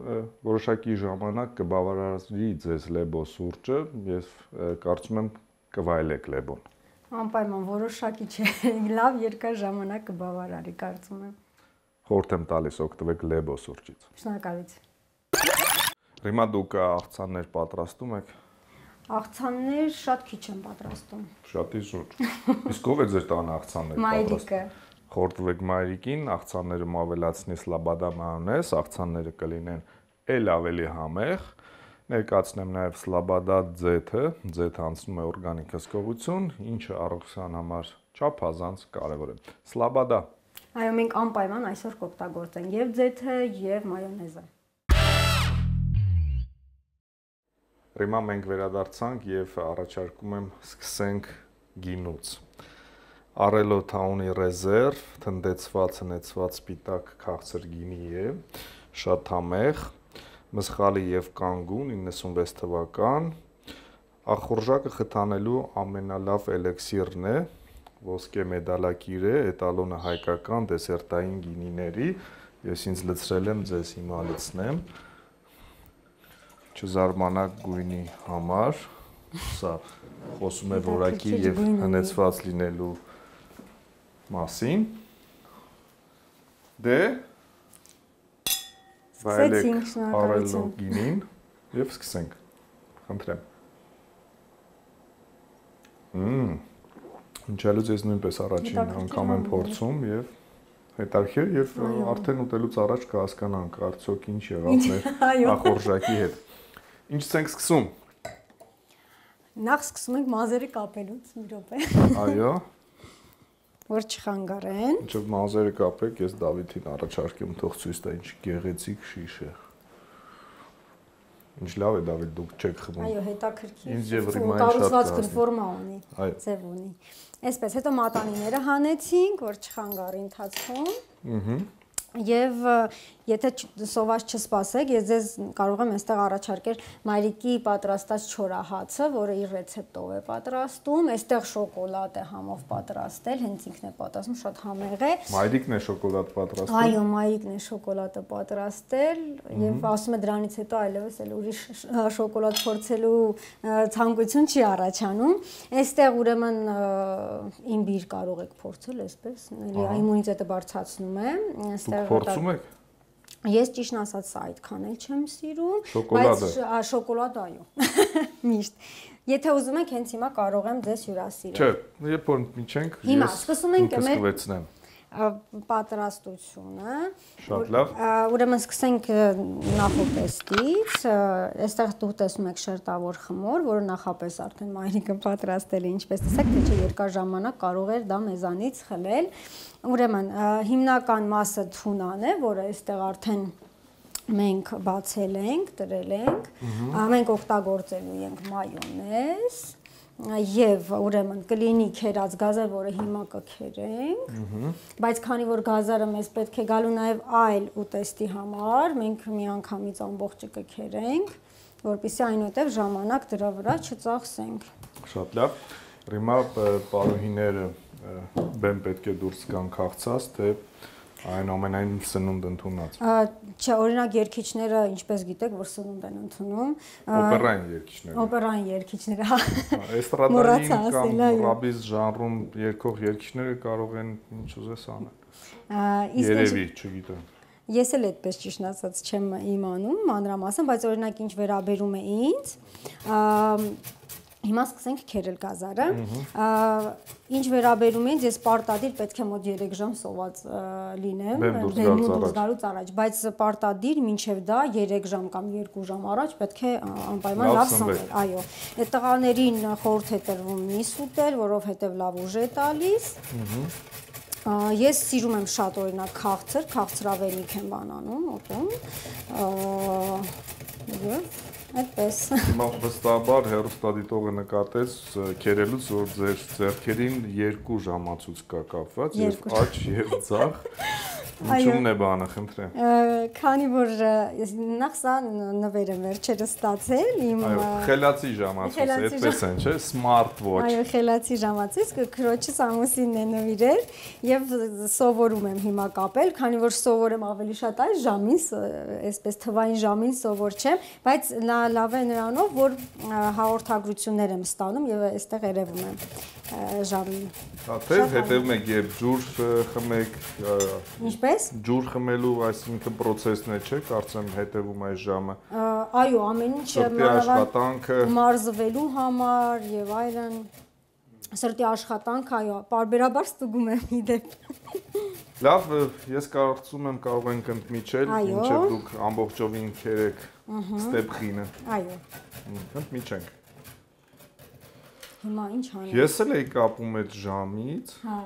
որոշակի ժամանակ կբավարարի ձեզ Լեբո սուրճը, ես կարծում եմ կվայելեք Լեբոն։ Անպայման որոշակի չէ։ Լավ երկար ժամանակ կբավարարի, կարծում եմ։ Խորհուրդ եմ տալիս օգտվեք Լեբո սուրճից։ Շնորհակալություն։ Հիմա դուք աղցաններ պատրաստում եք։ Աղցաններ շատ քիչ եմ պատրաստում։ Շատի շուտ։ Իսկ ով է ձեր տանը աղցաններ Մայրիկը։ Խորտվեք մայրիկին, աղցանները մավելացնի սլաբադա մայոնեզ, աղցանները կլինեն ել ավելի համեղ։ Ներկացնեմ նաև սլաբադա ձեթը, ձեթը անցնում է օրգանիկ հսկողություն, ինչը առողջության համար չափազանց կարևոր է։ Սլաբադա Այո, մենք անպայման այսօր կօգտագործենք եւ ձեթը եւ մայոնեզը։ Հիմա մենք վերադարձանք եւ առաջարկում եմ սկսենք գինուց։ Արելոթ ունի ռեզերվ, թնդեցված, հնեցված սպիտակ քաղցր գինի է, շատ համեղ, մսխալի եւ կանգուն 96 թվական։ Ախորժակը խթանելու ամենալավ էլեքսիրն է, ոսկե մեդալակիր է, էտալոնը հայկական դեսերտային գինիների։ Ես ինձ լցրել եմ, ձեզ հիմա լցնեմ չզարմանաք գույնի համար, սա խոսում է որակի եւ հնեցված լինելու մասին։ Դե վայելեք արելով գինին եւ սկսենք։ Խնդրեմ։ Մմ Ինչալուց ես նույնպես առաջին անգամ եմ փորձում եւ հետարքեր եւ արդեն ուտելուց առաջ կհասկանանք արդյոք ինչ եղավ մեր ախորժակի հետ։ Ինչից ենք սկսում։ Նախ սկսում ենք մազերը կապելուց մի րոպե։ Այո։ Որ չխանգարեն։ Ինչ մազերը կապեք, ես Դավիթին առաջարկեմ թող ցույց տա ինչ գեղեցիկ շիշ է։ Ինչ լավ է Դավիթ, դուք չեք խմում։ Այո, հետաքրքիր։ Ինձ եւ ռիմային շատ կառուցվածքն ֆորմա ունի, ձև ունի։ Այսպես, հետո մատանիները հանեցինք, որ չխանգարի ընթացքում։ Ահա Եվ եթե սոված չսպասեք, ես ձեզ կարող եմ այստեղ առաջարկել մայրիկի պատրաստած չորահացը, որը իր ռեցեպտով է պատրաստում, այստեղ շոկոլադ է համով պատրաստել, հենց ինքն է պատրաստում, շատ համեղ է։ Մայրիկն է շոկոլադ պատրաստում։ Այո, մայրիկն է շոկոլադը պատրաստել եւ ասում է դրանից հետո այլևս էլ ուրիշ շոկոլադ փորձելու ցանկություն չի առաջանում։ Այստեղ ուրեմն իմբիր կարող եք փորձել, այսպես, էլի իմունիտետը բարձրացնում է, այստեղ Փորձում եք։ Ես ճիշտ ասած սա այդքան էլ չեմ սիրում, բայց շոկոլադ այո։ Միշտ։ Եթե ուզում եք, հենց հիմա կարող եմ ձեզ հյուրասիրել։ Չէ, երբ որ միջենք Հիմա սկսում ենք մեր- պատրաստությունը։ Շատ լավ։ Ուրեմն սկսենք նախուտեստից։ Այստեղ դուք տեսնում եք շերտավոր խմոր, որը նախապես արդեն մայրիկը պատրաստել է, ինչպես տեսեք, թե չէ երկար ժամանակ կարող էր դա մեզանից խլել։ Ուրեմն հիմնական մասը թունան է, որը այստեղ արդեն մենք բացել ենք, դրել ենք։ Մենք օգտագործելու ենք մայոնեզ եւ ուրեմն կլինի քերած գազը, որը հիմա կքերենք։ Բայց քանի որ գազարը մեզ պետք է գալու նաեւ այլ ուտեստի համար, մենք միանգամից ամբողջը կքերենք, որpիսի այնուհետև ժամանակ դրա վրա չծախսենք։ Շատ լավ։ Հիմա պարոհիները բեմ պետք է դուրս գան քաղցած, թե այնուամենայն սնունդ ընդունած։ Չէ, օրինակ երկիչները, ինչպես գիտեք, որ սնունդ են ընդունում։ Օպերային երկիչները։ Օպերային երկիչները, հա։ Էստրադային կամ ռաբիզ ժանրում երկող երկիչները կարող են ինչ ուզես անել։ Երևի, չգիտեմ։ Ես էլ այդպես ճիշտ ասած չեմ իմանում մանրամասն, բայց օրինակ ինչ վերաբերում է ինձ, Հիմա սկսենք քերել գազարը։ Ինչ վերաբերում է ինձ, ես պարտադիր պետք է մոտ 3 ժամ սոված լինեմ, Բեմ դուրս գալուց առաջ։ բայց պարտադիր մինչև դա 3 ժամ կամ 2 ժամ առաջ պետք է անպայման Լավ սնվել։ Այո։ Այդ տղաներին խորհուրդ է տրվում միս ուտել, որովհետև լավ ուժ է տալիս։ Ես սիրում եմ շատ օրինակ քաղցր, քաղցրավենիք եմ բանանում, ուտում։ Եվ այդպես։ Հիմա վստահաբար հերոստատիտողը նկատեց քերելուց, որ ձեր ձեռքերին երկու ժամացույց կա կապված, եւ աջ եւ ձախ։ Ինչու՞մն է բանը, խնդրեմ։ Քանի որ նախ սա ն- նվեր եմ վերջերս ստացել իմ Այո, խելացի ժամացույց, այդպես են, չէ՞, smart watch։ Այո, խելացի ժամացույց քրոջս ամուսինն է նվիրել եւ սովորում եմ հիմա կապել, քանի որ սովորեմ ավելի շատ այս ժամին, այսպես թվային ժամին սովոր չեմ, բայց նա լավ է նրանով, որ հաղորդագրություններ եմ ստանում եւ այստեղ երևում եմ ժամին։ Հա, թե հետևում եք երբ ջուր խմեք, Ինչպես։ ջուր խմելու, այսինքն process-ն է, չէ՞, կարծեմ հետևում այս ժամը։ Այո, ամեն ինչ աշխատանքը մարզվելու համար եւ այլն սրտի աշխատանք, այո, բարբերաբար ստուգում եմ իդեպ։ Լավ, ես կարծում եմ կարող ենք ընդմիջել, ինչեւ դուք ամբողջովին քերեք ստեփխինը։ Այո։ Ընդմիջենք։ Հիմա ինչ անեմ։ Ես էլ էի կապում այդ ժամից Հա։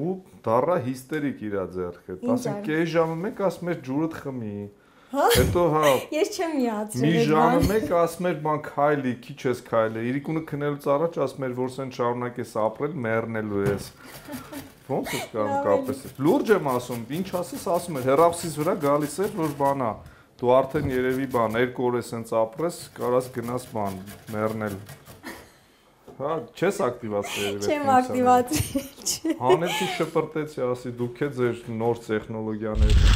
ու դառա հիստերիկ իր ձեռքը։ Ասենք կես ժամը մեկ ասում էր ջուրդ խմի։ Հա։ Հետո հա Ես չեմ միացրել։ Մի ժամը մեկ ասում էր բան քայլի, քիչ ես քայլի։ Իրիկունը քնելուց առաջ ասում էր որ սեն շարունակես ապրել, մեռնելու ես։ Ոնց կարող Լավ կապես։ Լուրջ եմ ասում, ինչ ասես, ասում էր հերապսիս վրա գալիս էր որ բանա։ Դու արդեն երևի բան, երկու օր ես սենց ապրես, կարաս գնաս բան, մեռնել։ Հա, չես ակտիվացրել երևի։ Չեմ ակտիվացրել։ Հանեցի շպրտեցի, ասի դուք է ձեր նոր տեխնոլոգիաներն։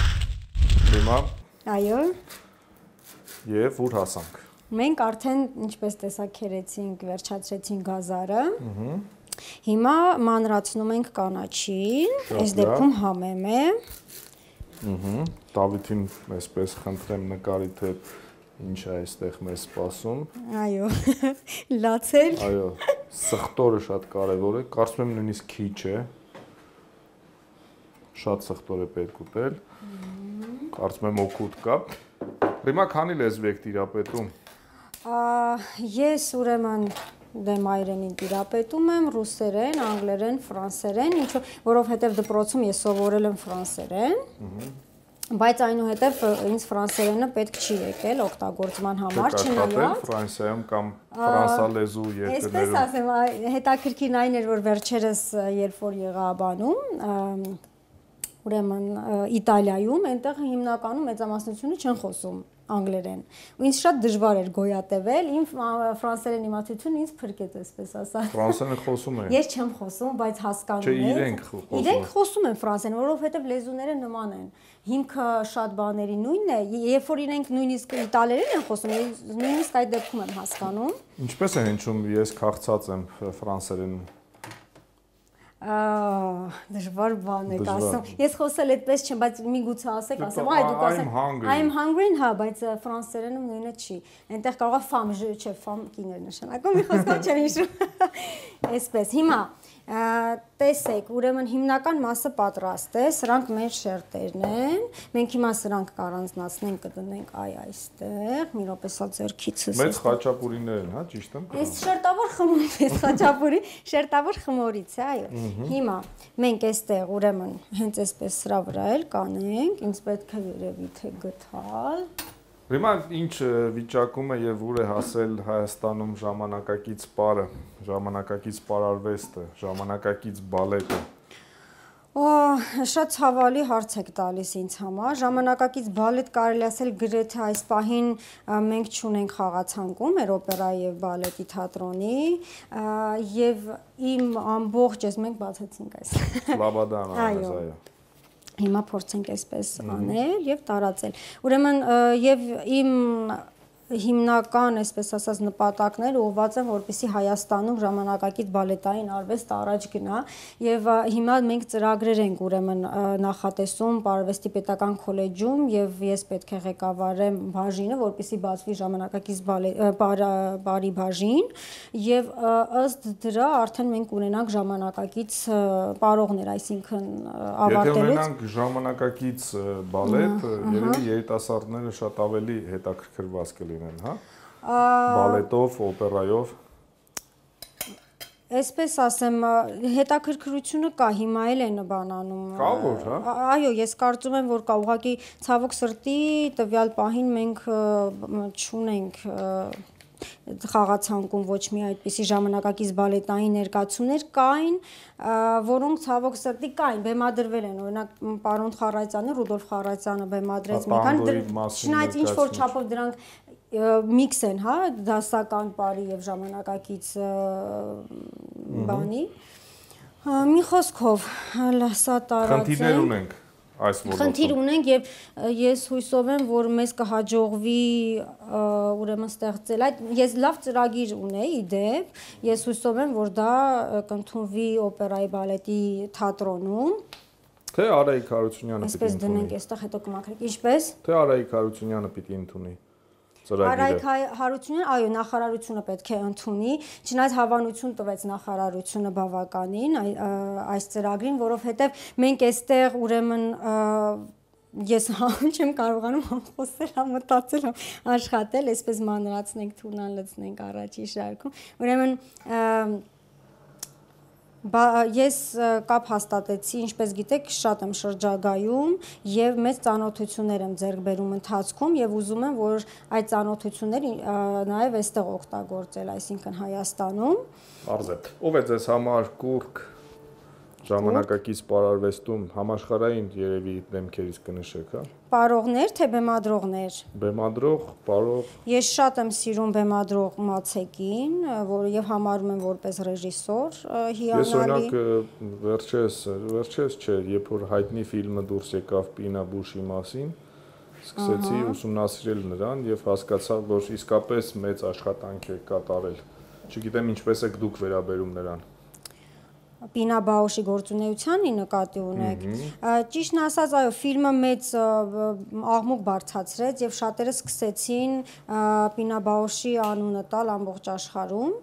Հիմա Այո։ եւ ուր հասանք։ Մենք արդեն ինչպես տեսակ քերեցինք, վերջացրեցինք գազարը։ Հիմա մանրացնում ենք կանաչին, այս դեպքում համեմ է։ Ահա Դավիթին այսպես խնդրեմ նկարի թե ինչ է այստեղ մեզ սպասում։ Այո։ Լացել։ Այո, սխտորը շատ կարևոր է, կարծում եմ նույնիսկ քիչ է։ Շատ սխտոր է պետք ուտել։ Կարծում եմ օգուտ կա։ Հիմա քանի լեզու եք տիրապետում։ Ա, Ես ուրեմն դեմայրենին տիրապետում եմ ռուսերեն, անգլերեն, ֆրանսերեն, ինչու որովհետև դպրոցում ես սովորել եմ ֆրանսերեն։ Բայց այնուհետև ինձ ֆրանսերենը պետք չի եկել օգտագործման համար, չնայած Ֆրանսիայում կամ ֆրանսալեզու Այսպես երկրներում։ ասեմ, այ- հետաքրքիրն այն էր, որ վերջերս երբ որ եղա բանում, ըմ, ուրեմն Իտալիայում, այնտեղ հիմնականում մեծամասնությունը չեն խոսում անգլերեն։ Ու ինձ շատ դժվար էր գոյատևել, իմ ֆրանսերեն իմացությունը ինձ փրկեց, այսպես ասած։ Ֆրանսերեն խոսում են։ Ես չեմ խոսում, բայց հասկանում Չէ, եմ։ իրենք խո- խոսում են։ Իրենք խոսում են ֆրանսերեն, որովհետև լեզուները նման են։ Հիմքը շատ բաների նույնն է, երբ որ իրենք նույնիսկ իտալերեն են խոսում, նույնիսկ այդ դեպքում եմ հասկանում։ Ինչպես է հնչում, ես քաղցած եմ ֆրանսերեն։ դժվար բան եք ասում։ Ես խոսել այդպես չեմ, բայց միգուցե ասեք, Դե ասեմ, այ դուք ասեք։ I'm hungry, հա, բայց ֆրանսերենում նույնը չի։ Այնտեղ կարող է fam, չէ, fam կիներ նշանակում, մի խոսքով չեմ հիշում։ Այսպես, հիմա տեսեք, ուրեմն հիմնական մասը պատրաստ է, սրանք մեր շերտերն են։ Մենք հիմա սրանք կառանձնացնենք, կդնենք այ այստեղ, մի րոպե սա ձերքիցս։ Մեծ խաչապուրիներ են, հա, ճիշտ եմ։ Այս շերտավոր խմորից է խաչապուրի, շերտավոր խմորից է, այո։ Հիմա մենք այստեղ ուրեմն հենց այսպես սրա վրա էլ կանենք, ինձ պետք է երևի թե գտալ։ Հիմա ինչ վիճակում է եւ ուր է հասել Հայաստանում ժամանակակից պարը, ժամանակակից պարարվեստը, ժամանակակից բալետը։ Օ, շատ ցավալի հարց եք տալիս ինձ համար։ Ժամանակակից բալետ կարելի ասել գրեթե այս պահին մենք ճունենք խաղացանկում մեր օպերայի եւ բալետի թատրոնի եւ իմ ամբողջ ես մենք բացեցինք այս Լաբադան Այո։ այո։ Հիմա փորձենք այսպես անել եւ տարածել։ Ուրեմն եւ իմ հիմնական, այսպես ասած, նպատակները ուղղված են, որպեսզի Հայաստանում ժամանակակից բալետային արվեստ առաջ գնա եւ հիմա մենք ծրագրեր ենք ուրեմն նախատեսում Պարվեստի պետական քոլեջում եւ ես պետք է ղեկավարեմ բաժինը, որպեսզի բացվի ժամանակակից բարի բաժին եւ ըստ դրա արդեն մենք ունենանք ժամանակակից պարողներ, այսինքն ա, Եթե ավարտելուց ունենանք ժամանակակից բալետ, երևի երիտասարդները շատ ավելի հետաքրքրված կլինեն, հա։ Բալետով, օպերայով։ Այսպես ասեմ, հետաքրքրությունը կա, հիմա էլ են բանանում։ Կա որ, հա։ Այո, ես կարծում եմ, որ կա ուղղակի ցավոք սրտի տվյալ պահին մենք չունենք խաղացանկում ոչ մի այդպիսի ժամանակակից բալետային ներկայացումներ կային, որոնք ցավոք սրտի կային, բեմադրվել են, օրինակ պարոն Խարայցյանը, Ռուդոլֆ Խարայցյանը բեմադրեց մի Տանգոյի դր- մասին չնայած ինչ որ չափով դրանք միքս են, հա, դասական բարի եւ ժամանակակից բանի։ Մի խոսքով, հələ սա տարած Խնդիրներ ունենք այս Խնդիր ոլորտում։ ունենք եւ ես հույսով եմ, որ մեզ կհաջողվի ուրեմն ստեղծել այդ ես լավ ծրագիր ունեի իդեպ, ես հույսով եմ, որ դա կընդունվի օպերայի բալետի թատրոնում, Թե Արայիկ Հարությունյանը պիտի այսպես դնենք ընդունի։ այստեղ հետո կմաքրենք։ Ինչպես։ Թե Արայիկ Հարությունյանը պիտի ընդունի ծրագիրը։ Հայ- Հարությունյանը, այո, նախարարությունը պետք է ընդունի, չնայած հավանություն տվեց նախարարությունը բավականին այս ծրագրին, որովհետև մենք այստեղ ուրեմն ես համ չեմ կարողանում խոսել, համ մտածել, համ աշխատել, այսպես մանրացնենք, թուրնան լցնենք առաջի շարքում։ Ուրեմն Բա ես կապ հաստատեցի, ինչպես գիտեք, շատ եմ շրջագայում եւ մեծ ծանոթություններ եմ ձեռք բերում ընթացքում եւ ուզում եմ, որ այդ ծանոթությունները նաեւ այստեղ օգտագործել, այսինքն Հայաստանում։ Արզե։ Ով է ձեզ համար կուրկ ժամանակակից պարարվեստում համաշխարային երևի դեմքերից կնշեք, հա։ Պարողներ թե բեմադրողներ։ Բեմադրող, պարող, Ես շատ եմ սիրում բեմադրող Մացեկին, որը եւ համարում եմ որպես ռեժիսոր ը, Ես հիանալի։ օրինակ վերջերս, վերջերս չէ, երբ որ հայտնի ֆիլմը դուրս եկավ Պինա Բուշի մասին, սկսեցի ուսումնասիրել նրան եւ հասկացա, որ իսկապես մեծ աշխատանք է կատարել։ Չգիտեմ ինչպես եք դուք վերաբերում նրան։ Պինա Բաուշի գործունեությանի նկատի ունեք։ Ճիշտն ասած, այո, ֆիլմը մեծ աղմուկ բարձրացրեց եւ շատերը սկսեցին Պինա Բաուշի անունը տալ ամբողջ աշխարհում։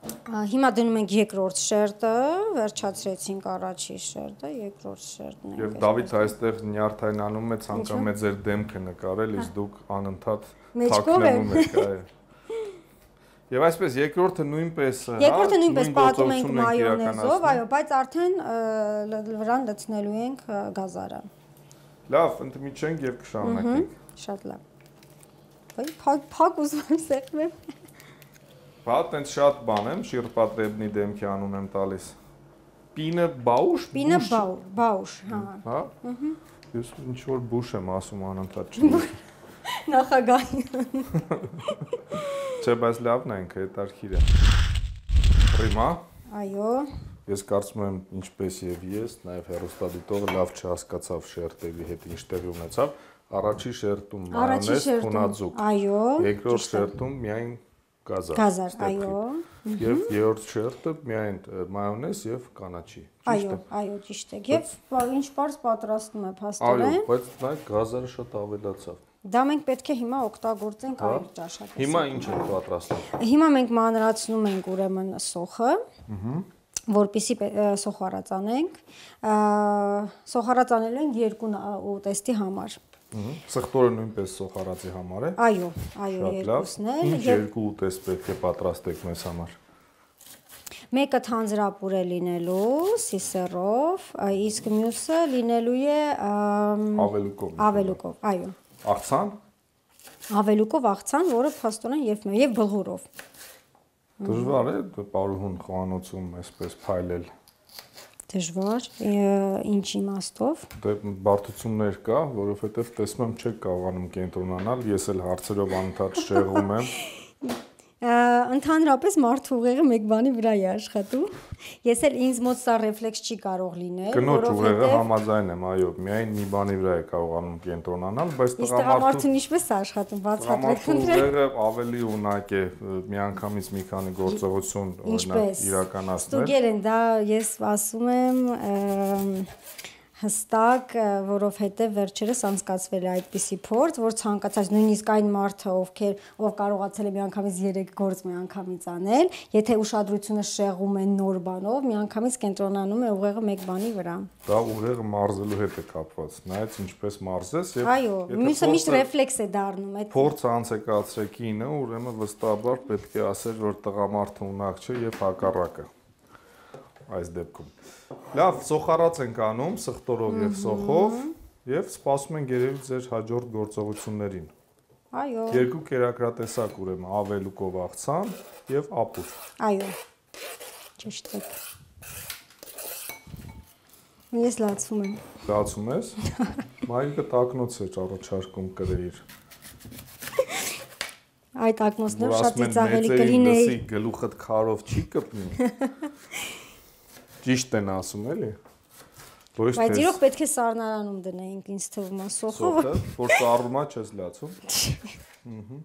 Հիմա դնում ենք երկրորդ շերտը, վերջացրեցինք առաջի շերտը, երկրորդ շերտն է։ Եվ Դավիթ այստեղ նյարդայնանում է ցանկանում է ձեր դեմքը նկարել, իսկ դուք անընդհատ թաքնվում եք, այո։ Եվ այսպես երկրորդը նույնպես հա, Երկրորդը նույնպես նույն պատում ենք մայոնեզով, այո, բայց արդեն վրան լցնելու ենք գազարը։ Լավ, ընդմիջենք եւ կշարունակենք։ Շատ լավ։ Ոյ, փակ փակ ուզում եմ սեղմեմ։ Բա տենց շատ բան եմ, շիրպատրեբնի դեմքի անուն եմ տալիս։ Պինը բաուշ։ Պինը բուշ, բաու, բաուշ, հա։ Հա։ Ես ինչ որ բուշ եմ ասում անընդհատ չի։ Նախագահի։ Չէ, բայց լավն է ինքը հետարքիր է։ Ռիմա, Այո։ ես կարծում եմ ինչպես եւ ես, նաեւ հերոստատիտողը լավ չհասկացավ շերտերի հետ ինչ տեղի ունեցավ։ Առաջի շերտում մանես, շերտում, թունաձուկ։ այո, Երկրորդ շերտում միայն գազար։ Գազար, այո։ Եվ երրորդ շերտը միայն մայոնեզ եւ կանաչի։ Այո, այո, ճիշտ է։ Եվ ինչ բարձ պատրաստում է Այո, փաստորեն։ բայց նա գազարը շատ ավելացավ։ Դա մենք պետք է հիմա օգտագործենք Հա։ այլ ճաշակը։ Հիմա ինչ է պատրաստում։ Հիմա մենք մանրացնում ենք ուրեմն սոխը։ որպիսի սոխարածանենք սոխարածանել ենք երկու ուտեստի համար Սխտորը նույնպես սոխարածի համար է։ այո այո երկուսն էլ Ինչ երկու ուտեստ պետք է պատրաստեք մեզ համար։ մեկը թանձրապուր է լինելու սիսերով իսկ մյուսը լինելու է Ավելուկով։ ավելուկով այո Աղցան։ ավելուկով աղցան որը փաստորեն եւ եւ բլղուրով Դժվար է պարուհուն խոհանոցում այսպես փայլել։ դժվար ինչ իմաստով Դե բարդություններ կա, որովհետև տեսնում չեք կարողանում կենտրոնանալ, ես էլ հարցերով անընդհատ շեղում եմ։ Ընդհանրապես մարդու ուղեղը մեկ բանի վրա է աշխատում։ Ես էլ ինձ մոտ սա ռեֆլեքս չի կարող լինել, Կնոջ ուղեղը համաձայն եմ, այո, միայն մի բանի վրա է կարողանում կենտրոնանալ, բայց տղամարդուն ինչպես է աշխատում բացատրեք խնդրեմ։ ուղեղը ավելի ունակ է միանգամից մի քանի գործողություն օրինակ Ինչպես իրականացնել։ Ստուգեր են դա ես ասում եմ հստակ, որովհետև վերջերս անցկացվել է այդպիսի փորձ, որ ցանկացած նույնիսկ այն մարդը, ովքեր ով կարողացել է միանգամից 3 գործ միանգամից անել, եթե ուշադրությունը շեղում է նոր բանով, միանգամից կենտրոնանում է ուղեղը մեկ բանի վրա։ Դա ուղեղը մարզելու հետ է կապված։ Նայած ինչպես մարզես եւ Այո, մյուսը միշտ ռեֆլեքս է դառնում այդ փորձը անցեկացրեք ինը, ուրեմն վստահաբար պետք է ասել, որ տղամարդը ունակ չէ եւ հակառակը այս դեպքում։ Լավ, սոխարած ենք անում սխտորով եւ սոխով եւ սպասում ենք երևի ձեր հաջորդ գործողություններին։ Այո, Երկու կերակրատեսակ ուրեմն ավելուկով աղցան եւ ապուր։ այո։ Ճիշտ է։ Ես լացում եմ։ Գացում ես։ Մայրիկը տակնոց է առաջարկում կրեիր։ Այդ ակնոցներով Որ շատ ասում են ծիծաղելի մեծերին կլինեի։ լսի գլուխդ քարով չի կպնի։ Ճիշտ են ասում, էլի։ Ոչ Բայց իրոք պետք է սառնարանում դնեինք, ինձ թվում է, սոխը։ սոխը, որ սառնումա չես լացում։ Ահա։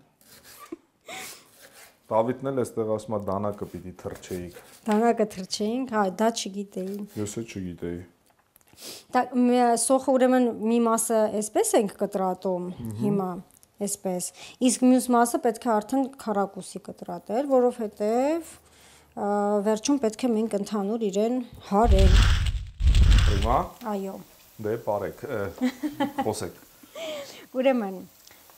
Դավիթն էլ էստեղ ասում է դանակը պիտի թրջեիք։ Դանակը թրջեինք, հա, դա չգիտեի։ Ես էլ չգիտեի։ Դա սոխը ուրեմն մի մասը այսպես ենք կտրատում հիմա, այսպես։ Իսկ մյուս մասը պետք է արդեն քառակուսի կտրատել, որովհետև վերջում պետք է մենք ընդհանուր իրեն հարենք։ Հիմա Այո։ դե բարեք, խոսեք։ Ուրեմն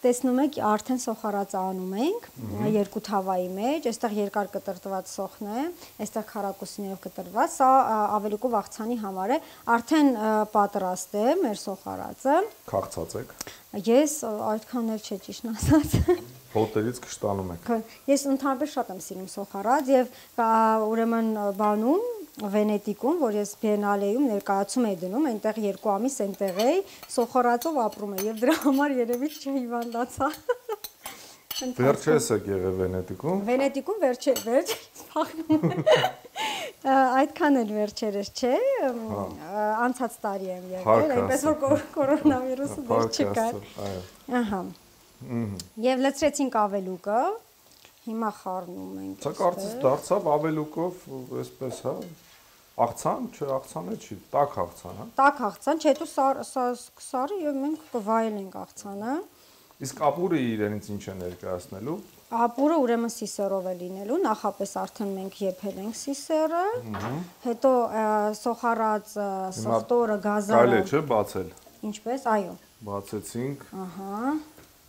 տեսնում եք արդեն սոխարածը անում ենք երկու թավայի մեջ, այստեղ երկար կտրտված սոխն է, այստեղ քառակուսիներով կտրված, սա ավելուկով աղցանի համար է, արդեն պատրաստ է մեր սոխարածը։ Քաղցած եք։ Ես այդքան էլ չէ ճիշտ ասած։ Հոտելից կշտանում եք։ Ես ընդհանրապես շատ եմ սիրում սոխարած եւ ուրեմն բանում Վենետիկում, որ ես Բիենալեում ներկայացում էի դնում, այնտեղ երկու ամիս այնտեղ էի, սոխարածով ապրում եմ եւ դրա համար երևի չհիվանդացա։ Վերջ ես եք եղել Վենետիկում։ Վենետիկում վերջ վերջ սփախնում։ Ա, Այդքան էլ վերջերս չէ, ըմ, ա, անցած տարի եմ եղել, այնպես որ կոր- կորոնավիրուսը դեռ չկար։ Այո։ Ահա։ Եվ լցրեցինք ավելուկը։ Հիմա խառնում ենք։ Սա կարծես դարձավ ավելուկով, այսպես, հա։ Աղցան, չէ, աղցանը չի, տաք աղցան, հա։ Տակ աղցան, չէ, դու սար սար սարը եւ մենք կվայելենք աղցանը։ Իսկ ապուրը իրենից ինչ է ներկայացնելու։ Ապուրը ուրեմն սիսերով է լինելու, նախապես արդեն մենք եփել ենք սիսերը, հետո սոխարած սոխտորը, Կարելի գազարը, է, չէ, բացել։ ինչպես, այո։ Բացեցինք, Ահա։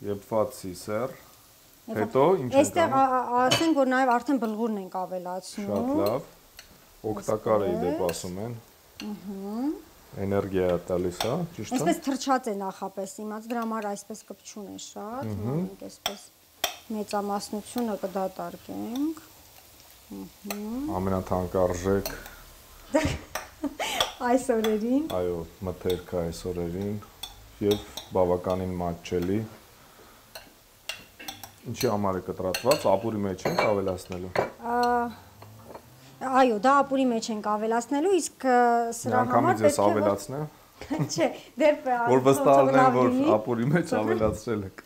եփված սիսեր։ Հետո ինչ ենք Այստեղ անում։ ա- ա- ասենք որ նաև արդեն բլղուրն ենք ավելացնում։ Շատ լավ։ Օգտակար է դեպ ասում են։ Էներգիա է տալիս, հա, ճիշտ է։ Այսպես թրջած է նախապես իմաց, դրա համար այսպես կպչուն է շատ, մենք այսպես մեծամասնությունը կդատարկենք։ Ամենաթանկարժեք, Այս օրերին այո, մթերքը այս օրերին եւ բավականին մատչելի։ Ինչի համար է կտրատված, ապուրի մեջ ենք ավելացնելու։ Այո, դա ապուրի մեջ ենք ավելացնելու, իսկ սրա համար պետք է ավելացնեմ, Չէ, պե- որ վստահ լինեմ, որ ապուրի մեջ ավելացրել եք։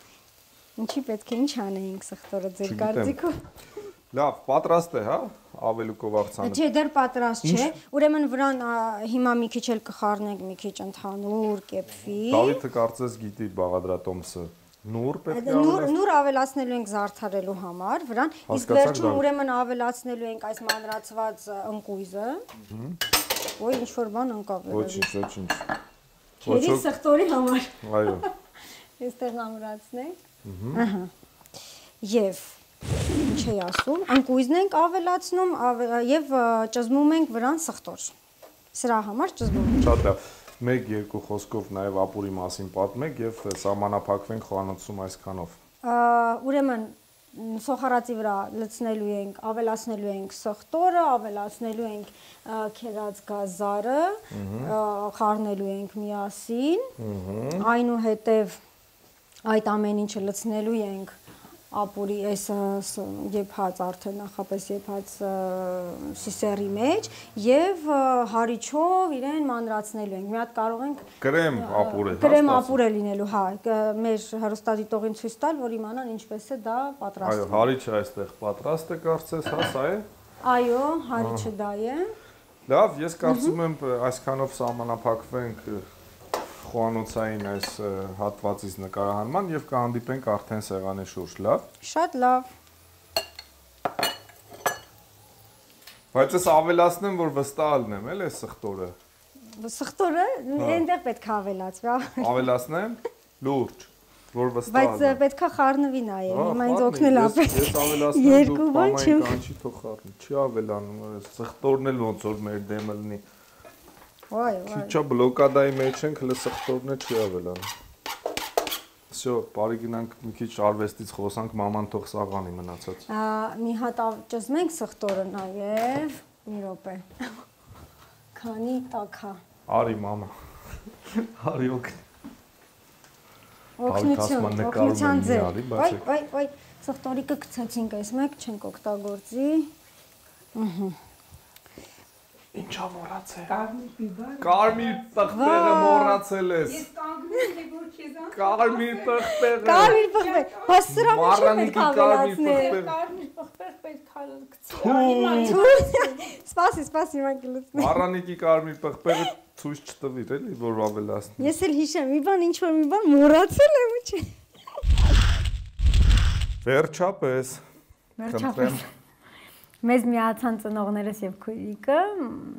Ինչի պետք է ինչ անեինք սխտորը ձեր կարծիքով։ Լավ, պատրաստ է, հա, ավելուկով աղցանը։ Չէ, դեռ պատրաստ չէ։ Ուրեմն վրան հիմա մի քիչ էլ կխառնենք, մի քիչ ընդհանուր կեփվի։ Դավիթը կարծես գիտի բաղադրատոմսը։ Նուր պետք է Նուր նուր ավելացնելու ենք զարդարելու համար վրան, իսկ վերջում ուրեմն ավելացնելու ենք այս մանրացված ընկույզը։ Ոյ ինչ որ բան ընկավ Ոչինչ, ոչինչ։ ոչոք- սխտորի համար։ Այո։ Այստեղ ամրացնենք։ Ահա։ Եվ ինչ էի ասում, ընկույզն ենք ավելացնում ավ- եւ ճզմում ենք վրան սխտոր։ Սրա համար ճզմում Շատ լավ։ Մեկ-երկու խոսքով նաև ապուրի մասին պատմեք եւ սահմանափակվենք խոհանոցում այսքանով։ Ուրեմն սոխարածի վրա լցնելու ենք, ավելացնելու ենք սխտորը, ավելացնելու ենք քերած գազարը, խառնելու ենք միասին։ Այնուհետև այդ ամեն ինչը լցնելու ենք ապուրի այս եփած արդեն նախապես եփած սիսերի մեջ եւ հարիչով իրեն մանրացնելու ենք։ Մի հատ կարող ենք Կրեմ ապուրը, հա, Կրեմ ստացվում։ ապուր է լինելու, հա, մեր հերոստատիտողին ցույց տալ, որ իմանան ինչպես է դա Այո, պատրաստվում։ հարիչը այստեղ պատրաստ է կարծես, հա, սա է։ Այո, հարիչը դա է։ Լավ, ես կարծում եմ այսքանով սահմանափակվենք խոհանոցային այս հատվածից նկարահանման եւ կհանդիպենք արդեն սեղանի շուրջ, լավ։ Շատ լավ։ Բայց ես ավելացնեմ, որ վստահ լինեմ, էլ է սխտորը։ Սխտորը այնտեղ պետք է ավելացվի, ա- Ավելացնեմ լուրջ, որ վստահ բայց պետք է խառնվի նաև, Հա, հիմա ինձ օգնել ես- ապրես։ Ես ավելացնում Երկու բան չեմ- կանչի թող խառնի։ Չի ավելանում, սխտորն էլ ոնց որ մեր դեմը լինի։ Վայ, վայ։ Քիչա բլոկադայի մեջ ենք, հələ սխտորն է չի ավելանում։ Всё, բարի գնանք մի քիչ արվեստից խոսանք, մաման թող սաղանի մնացած։ Ա, Մի հատ ավ- ճզմենք սխտորը նաև, մի րոպե։ Քանի տակա։ Արի մամա։ Արի օգ։ Օգնություն, ասում են, նկարում օգնության են մի ձեր։ արի, բայց Վայ, եք- վայ, վայ, սխտորիկը գցեցինք այս մեկ, չենք օգտագործի։ Ահա։ Ինչա մոռացել։ Կարմիր բիբար։ Կարմիր տղպեղը մոռացել ես։ Ես կանգնում եմ որ քեզան։ Կարմիր տղպեղը։ Կարմիր բխբեր, հա սրա մեջ պետք կարմիր ավելացնել։ Կարմիր բխբեր պետք է Թու։ Սպասի, սպասի, իմանք լուծնի։ Մառանիկի կարմիր տղպեղը ցույց չտվիր էլի, որ ավելացնի։ Ես էլ հիշեմ, մի բան ինչ որ մի բան մոռացել եմ ու չէ։ Վերջապես Վերջապես Մեզ միացան ծնողներս եւ քույրիկը,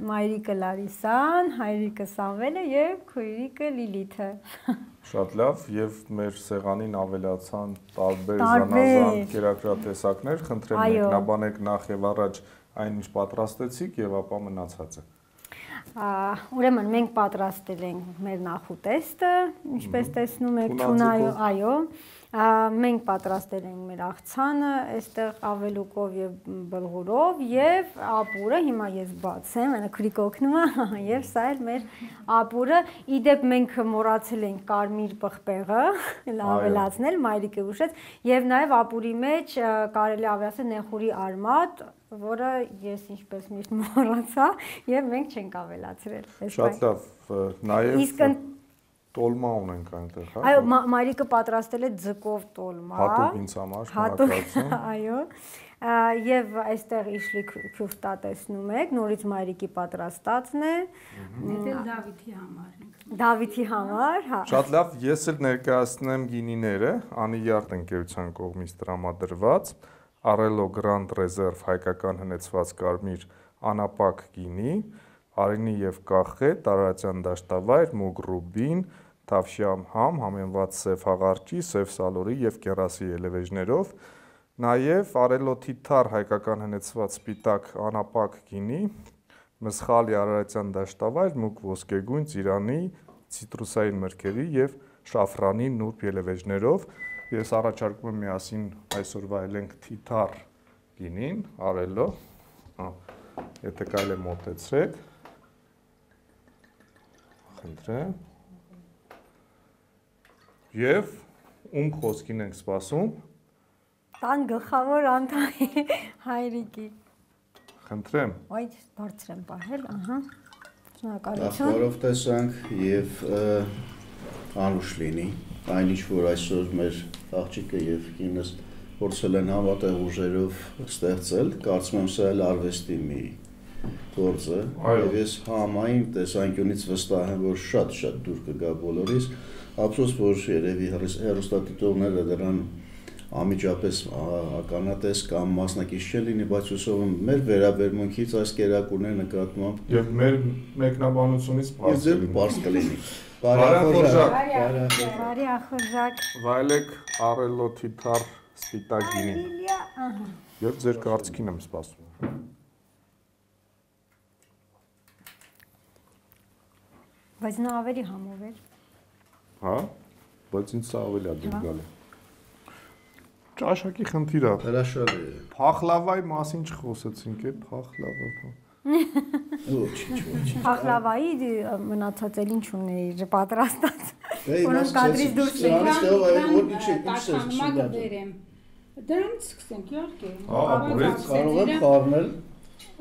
մայրիկը Լարիսան, հայրիկը Սամվելը եւ քույրիկը Լիլիթը։ շատ լավ եւ մեր սեղանին ավելացան տարբեր զանազան կերակրատեսակներ, խնդրեմ Այո։ մեկնաբանեք նախ եւ առաջ այն ինչ պատրաստեցիք եւ ապա մնացածը։ Ուրեմն մենք պատրաստել ենք մեր նախուտեստը, ինչպես տեսնում եք, Թունաձկով։ թունայո, այո։ Ա, Մենք պատրաստել ենք մեր աղցանը, այստեղ ավելուկով եւ բլղուրով եւ ապուրը, հիմա ես բացեմ, այնա քրիկ օգնում է, եւ սա էլ մեր ապուրը։ Իդեպ մենք մոռացել ենք կարմիր պղպեղը ավելացնել, մայրիկը ուշեց, եւ նաեւ ապուրի մեջ կարելի ավելացնել նեխուրի արմատ, որը ես ինչպես միշտ մոռացա եւ մենք չենք ավելացրել։ Շատ լավ, նաեւ Իսկ տոլմա ունենք այնտեղ, հա։ Այո, մա- մայրիկը պատրաստել է ձկով տոլմա։ Հատուկ ինձ համար շնորհակալություն։ այո։ Եվ այստեղ իշլի քյուֆտա տեսնում եք, նորից մայրիկի պատրաստածն է Դա Դավիթի համար ենք։ Դավիթի համար, հա։ Շատ լավ, ես էլ ներկայացնեմ գինիները, Անիյարդ ընկերության կողմից տրամադրված Arello Grand Reserve հայկական հնեցված կարմիր անապակ գինի, արինի եւ կախե, տարածյան դաշտավայր, մուգ ռուբին, թավշյամ համ, համենված սև հաղարջի, սև սալորի եւ կերասի ելևեջներով, նաեւ Arello Թիթար հայկական հնեցված սպիտակ անապակ գինի, մսխալի արարատյան դաշտավայր, մուգ ոսկեգույն, ծիրանի, ցիտրուսային մրգերի եւ շաֆրանի նուրբ ելևեջներով ես առաջարկում եմ միասին այսօր վայելենք թիթար գինին, արելո։ Եթե կարելի մոտեցրեք։ Խնդրեմ։ Եվ ում խոսքին ենք սպասում։ Տան գլխավոր անդամի հայրիկի։ Խնդրեմ։ Այ բարձր եմ պահել, ահա։ Շնորհակալություն։ Ախորով տեսանք եւ անուշ լինի այն ինչ որ այսօր մեր աղջիկը եւ կինս փորձել են համատեղ ուժերով ստեղծել, կարծում եմ սա էլ արվեստի մի գործ է Այո։ եւ ես համային տեսանկյունից վստահ եմ որ շատ-շատ դուր կգա բոլորիս ափսոս որ երևի հերոստատիտողները դրան ամիջապես ականատես կամ մասնակից չլինի, բայց հուսով եմ մեր վերաբերմունքից այս կերակուրների նկատմամբ Եվ մեր մեկնաբանությունից Ես բարձր ձեր լինի։ բարձ կլինի։ Բարեխորժակ։ Բարեխորժակ։ Բարի ախորժակ։ Վայելեք արելո թիթար սպիտակ գինին։ Եվ ձեր կարծիքին եմ սպասում։ Բայց նա ավելի համով էր։ Հա? Բայց ինձ սա ավելի է դուր գալի։ Ճաշակի խնդիր է։ Հրաշալի է։ Փախլավայի մասին չխոսեցինք, է փախլավա։ Ոչ, ոչ։ Փախլավայի մնացած էլ ինչ ունեի պատրաստած։ Որոնք կադրից դուրս են։ Դրանից տեղ այ որ ինչ է, ինչ է Տաշանմա սկսում։ կբերեմ։ Դրանից սկսենք, իհարկե։ Հա, ապուրից Կարող եմ խառնել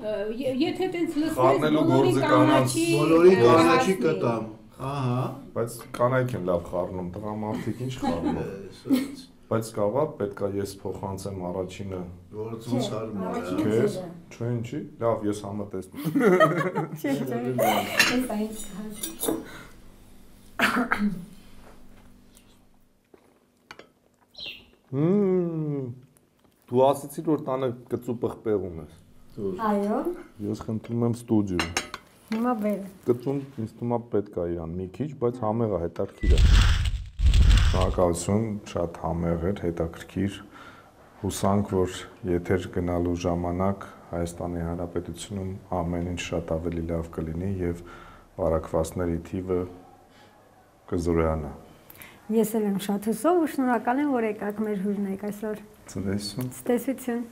Եթե տենց լսես, բոլորի կանաչի բոլորի կանաչի կտամ։ Ահա։ Բայց կանայք են լավ խառնում, տղամարդիկ ինչ խառնում։ Բայց կաղա պետքա ես փոխանցեմ առաջինը Որ ցույց արում է։ քեզ, չէ ինչի։ Լավ, ես համատեսնում։ Չէ, չէ։ Այս այնց կհաս։ Հմ։ Դու ասացիր որ տանը կծու պղպեղ ունես։ Այո, Ես խնդրում եմ ստուդիո։ հիմա բեր։ Կծուն ինձ թվում է պետք է իրան մի քիչ, բայց համեղ է, հետաքրքիր է։ Շնորհակալություն, շատ համեղ էր, հետաքրքիր։ Հուսանք, որ եթեր գնալու ժամանակ Հայաստանի Հանրապետությունում ամեն ինչ շատ ավելի լավ կլինի եւ վարակվածների թիվը կզորանա։ Ես էլ եմ շատ հուսով ու շնորհակալ եմ, որ եկաք մեր հյուրն եք այսօր։ Ցտեսություն։ Ցտեսություն։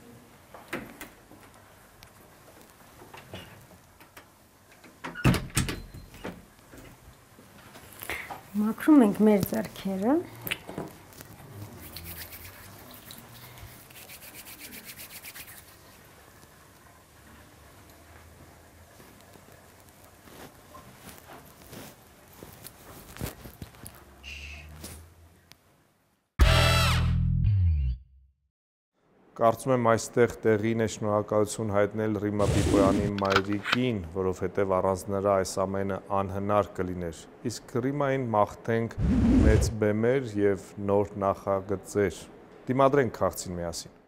Մաքրում ենք մեր ձեռքերը։ Կարծում եմ այստեղ տեղին է շնորհակալություն հայտնել Ռիմա Պիպոյանի մայրիկին, որովհետև առանց նրա այս ամենը անհնար կլիներ։ Իսկ Ռիմային մաղթենք մեծ բեմեր եւ նոր նախագծեր։ Դիմադրենք քաղցին միասին։